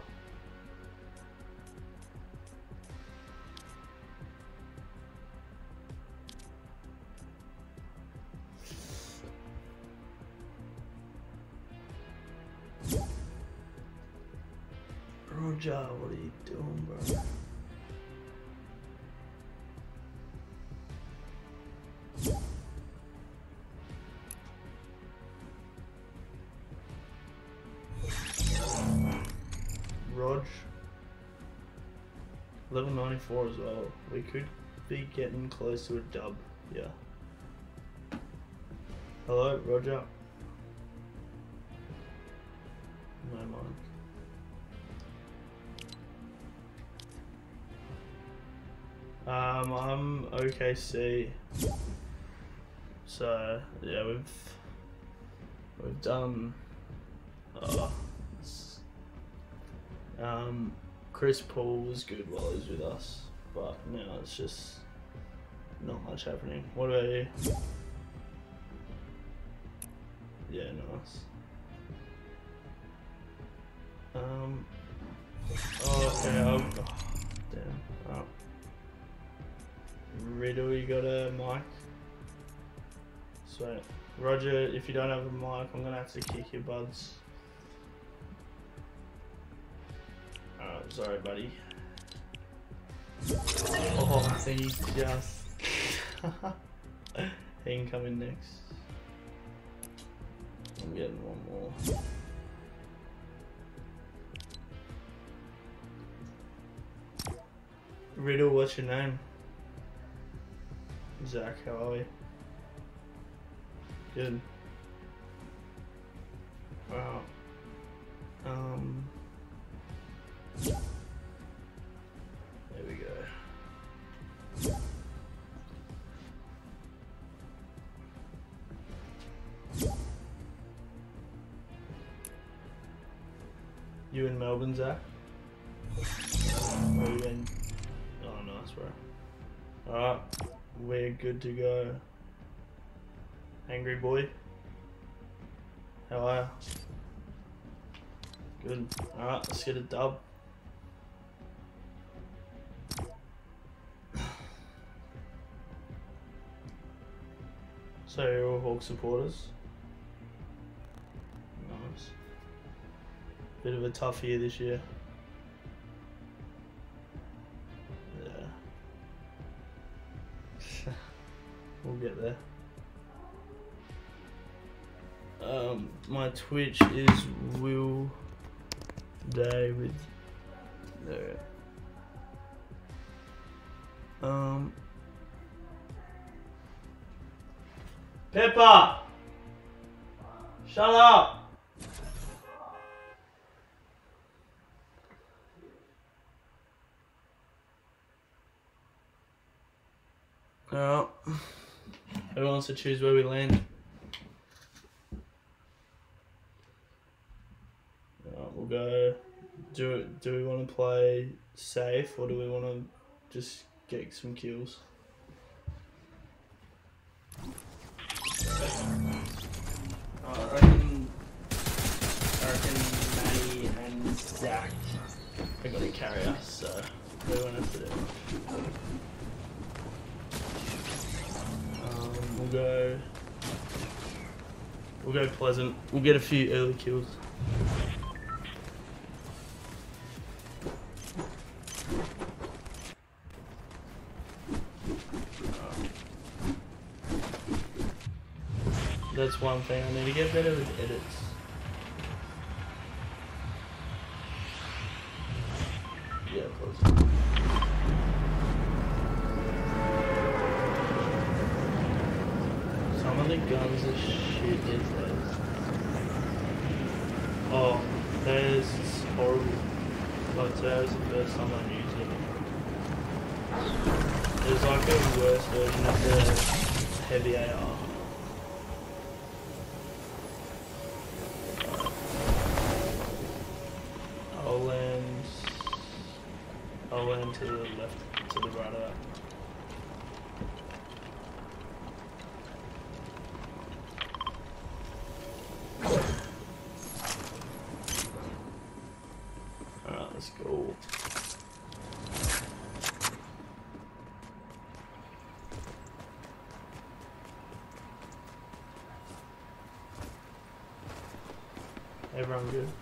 94 as well. We could be getting close to a dub. Yeah. Hello, Roger. No mind. Um, I'm OKC. So yeah, we've we've done. Uh, um, Chris Paul was good while he was with us, but now it's just not much happening. What about you? Yeah, nice. Um. Oh, okay. I'll, oh, damn. Oh. Riddle, you got a mic? Sweet. Roger, if you don't have a mic, I'm gonna have to kick your buds. Sorry, buddy. Oh, I think just. can come next. I'm getting one more. Riddle, what's your name? Zach, how are we? Good. Wow. Um. There we go. You in Melbourne, Zach? Or you in? Oh, nice. Alright, we're good to go. Angry boy. How are you? Good. Alright, let's get a dub. So you're all Hawk supporters? Nice. Bit of a tough year this year. Yeah. we'll get there. Um, my Twitch is Will David. there. Um, Pepper, shut up. Well, who wants to choose where we land? Alright, we'll go. Do do we want to play safe or do we want to just get some kills? Zach are gonna carry us, so we have to do. Um, We'll go. We'll go pleasant. We'll get a few early kills. That's one thing I need to get better with edits. Some of the guns are shit these days. Oh, that is horrible. Like today was the first time I used it. There's like a worse version of the heavy AR. I'll land. I'll land to the left, to the right of that. Alright, let's go. Everyone good?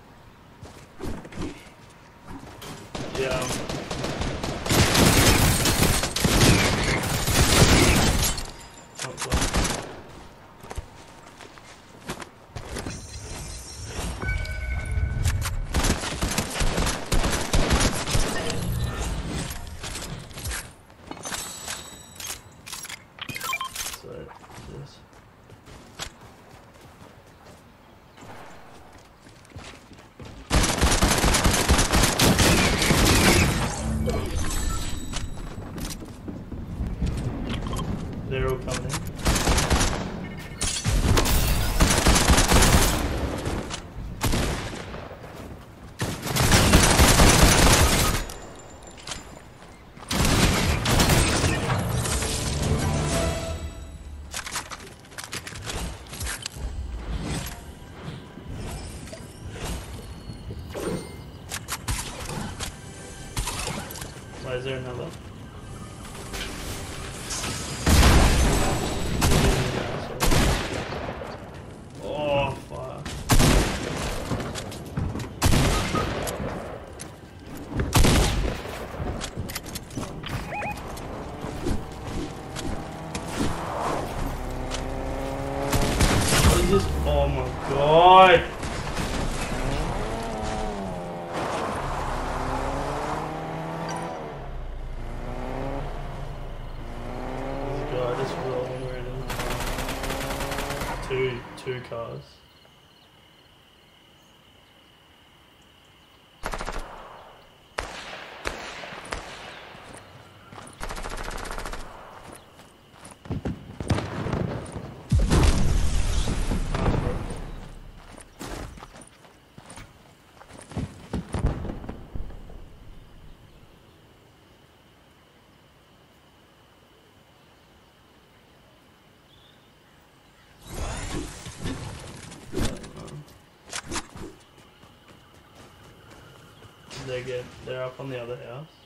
They get they're up on the other house.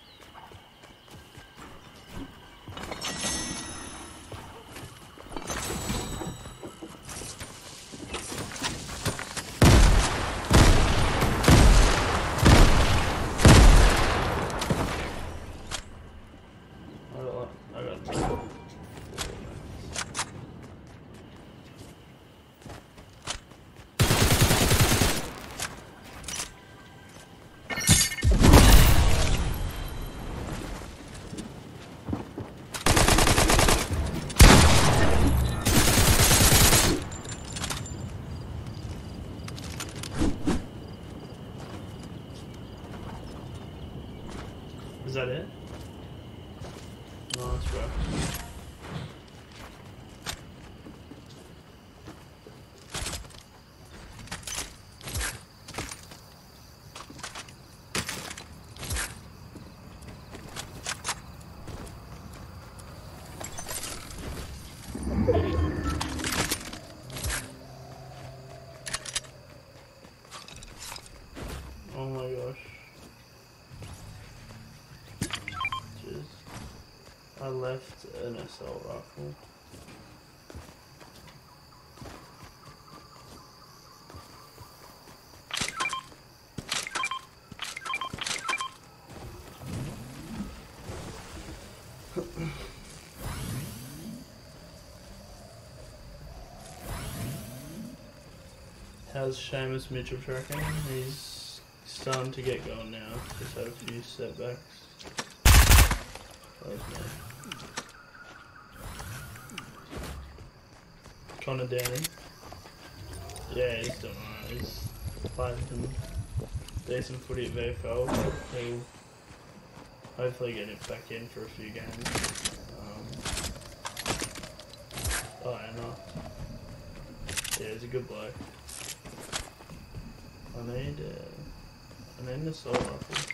so. Uh, How's Seamus Mitchell tracking? He's starting to get going now. Just had a few setbacks. Oh, Connor Downie. Yeah, he's doing alright. He's some decent footy at VFL. He'll hopefully get it back in for a few games. Um, oh, yeah, no. Yeah, he's a good bloke. I need, uh, I need an assault rifle.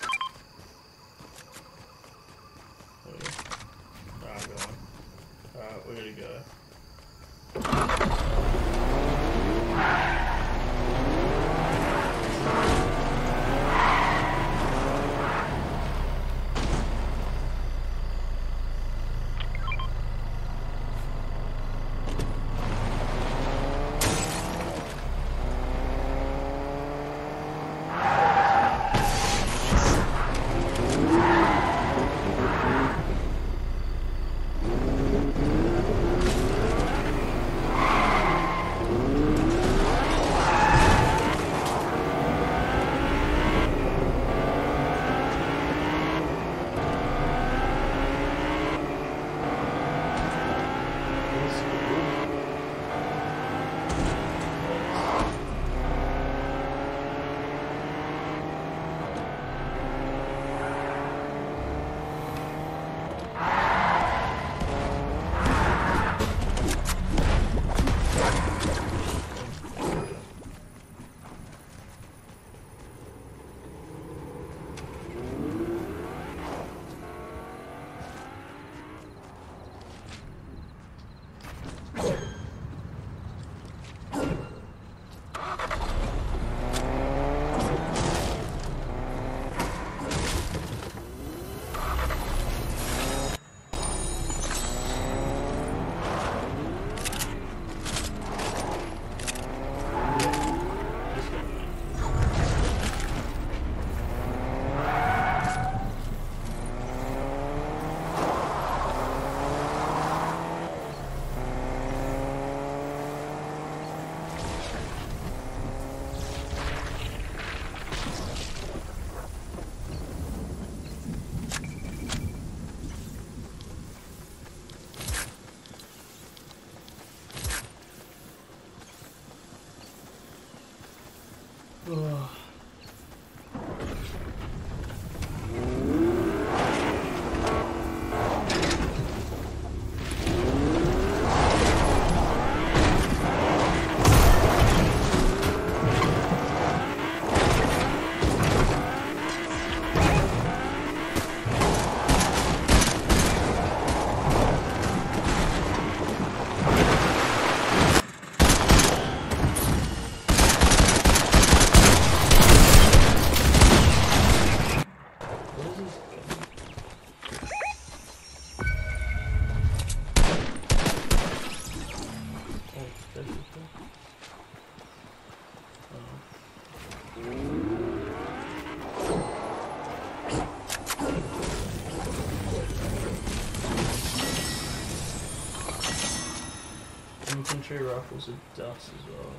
Infantry rifles are dust as well.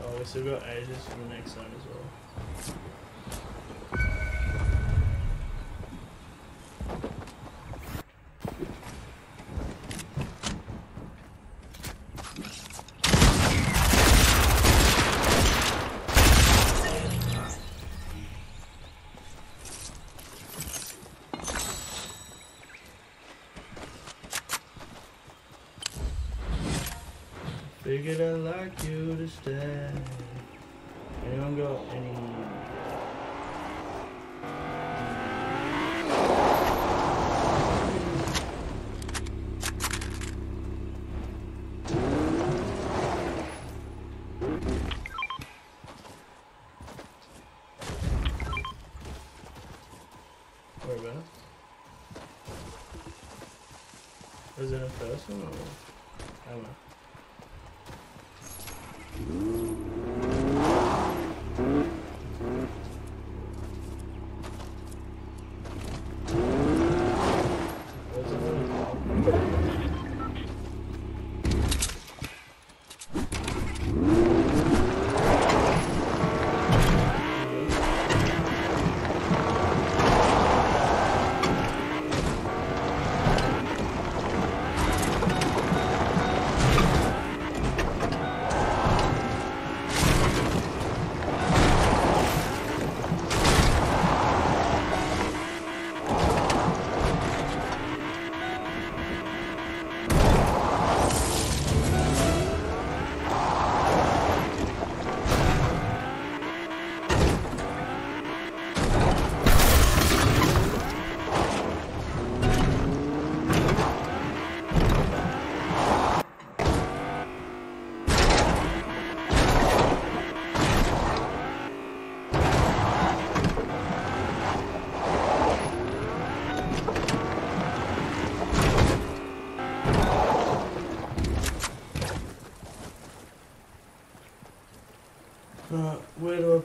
Oh, we still got ages for the next zone as well. Figured I'd like you to stay. Anyone got any? Was it in person or?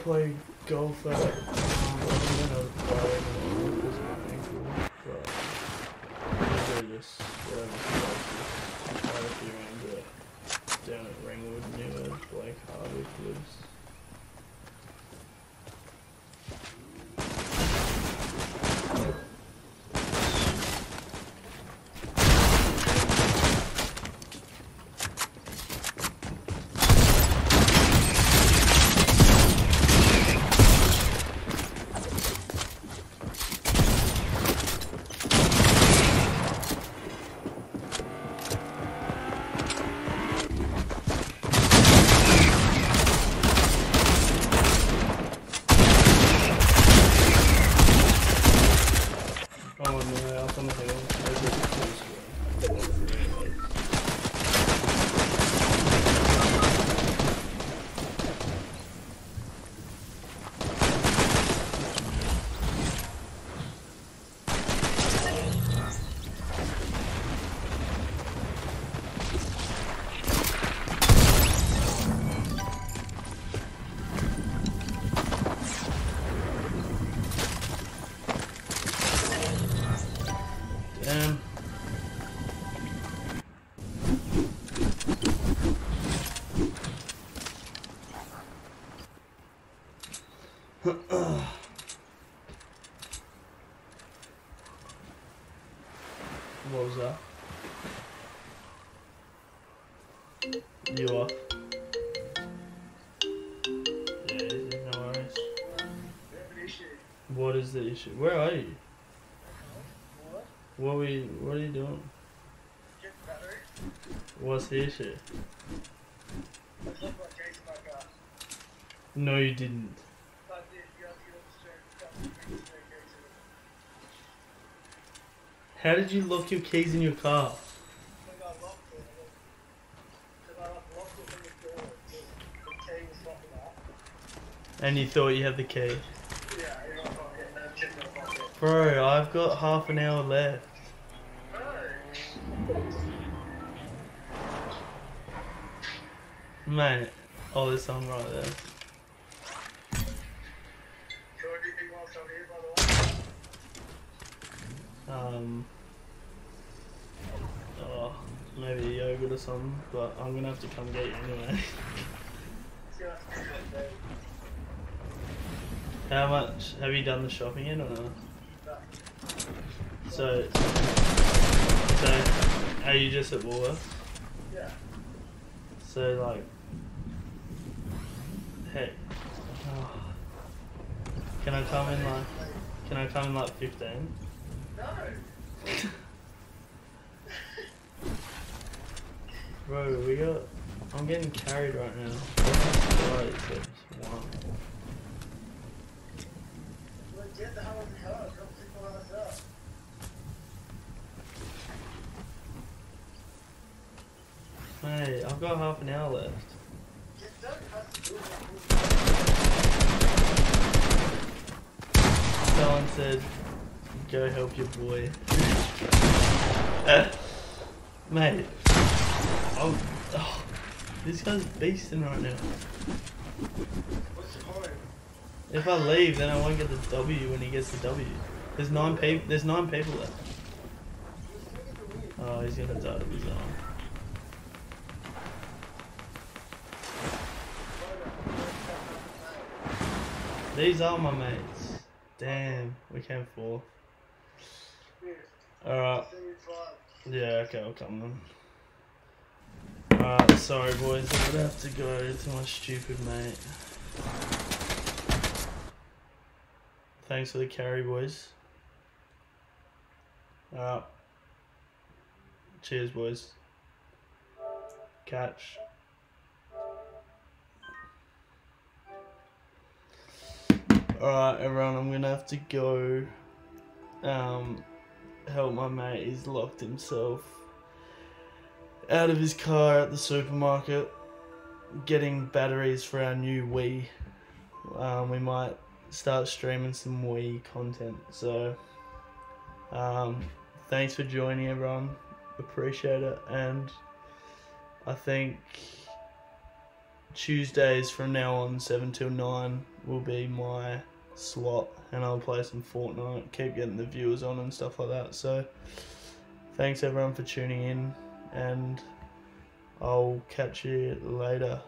Play golf at. No you didn't. How did you lock your keys in your car? And you thought you had the key? Bro, I've got half an hour left. Mate, oh there's some right there. Um, oh, maybe yogurt or something, but I'm gonna have to come get you anyway. How much have you done the shopping in or not? So, so are you just at Woolworths? Yeah. So like, hey, oh, can I come in like, can I come in like fifteen? No. Bro, we got. I'm getting carried right now. Right, so it's one. Well, get the hell out of the car. Don't pick my ass up. Hey, I've got half an hour left. Get done. Has to do it. Someone said, go help your boy. Mate. Oh, oh, this guy's beasting right now. If I leave, then I won't get the W when he gets the W. There's nine people. There's nine people left. Oh, he's gonna die of his. These are my mates. Damn, we came fourth. Alright, yeah, okay, I'll come then. Alright, sorry boys, I'm gonna have to go to my stupid mate. Thanks for the carry, boys. Alright. Cheers, boys. Catch. Alright, everyone, I'm gonna have to go. Um, help my mate. He's locked himself out of his car at the supermarket, getting batteries for our new Wii. Um, we might start streaming some Wii content. So, um, thanks for joining, everyone. Appreciate it, and I think Tuesdays from now on, seven till nine, will be my slot, and I'll play some Fortnite, keep getting the viewers on and stuff like that. So, thanks everyone for tuning in, and I'll catch you later.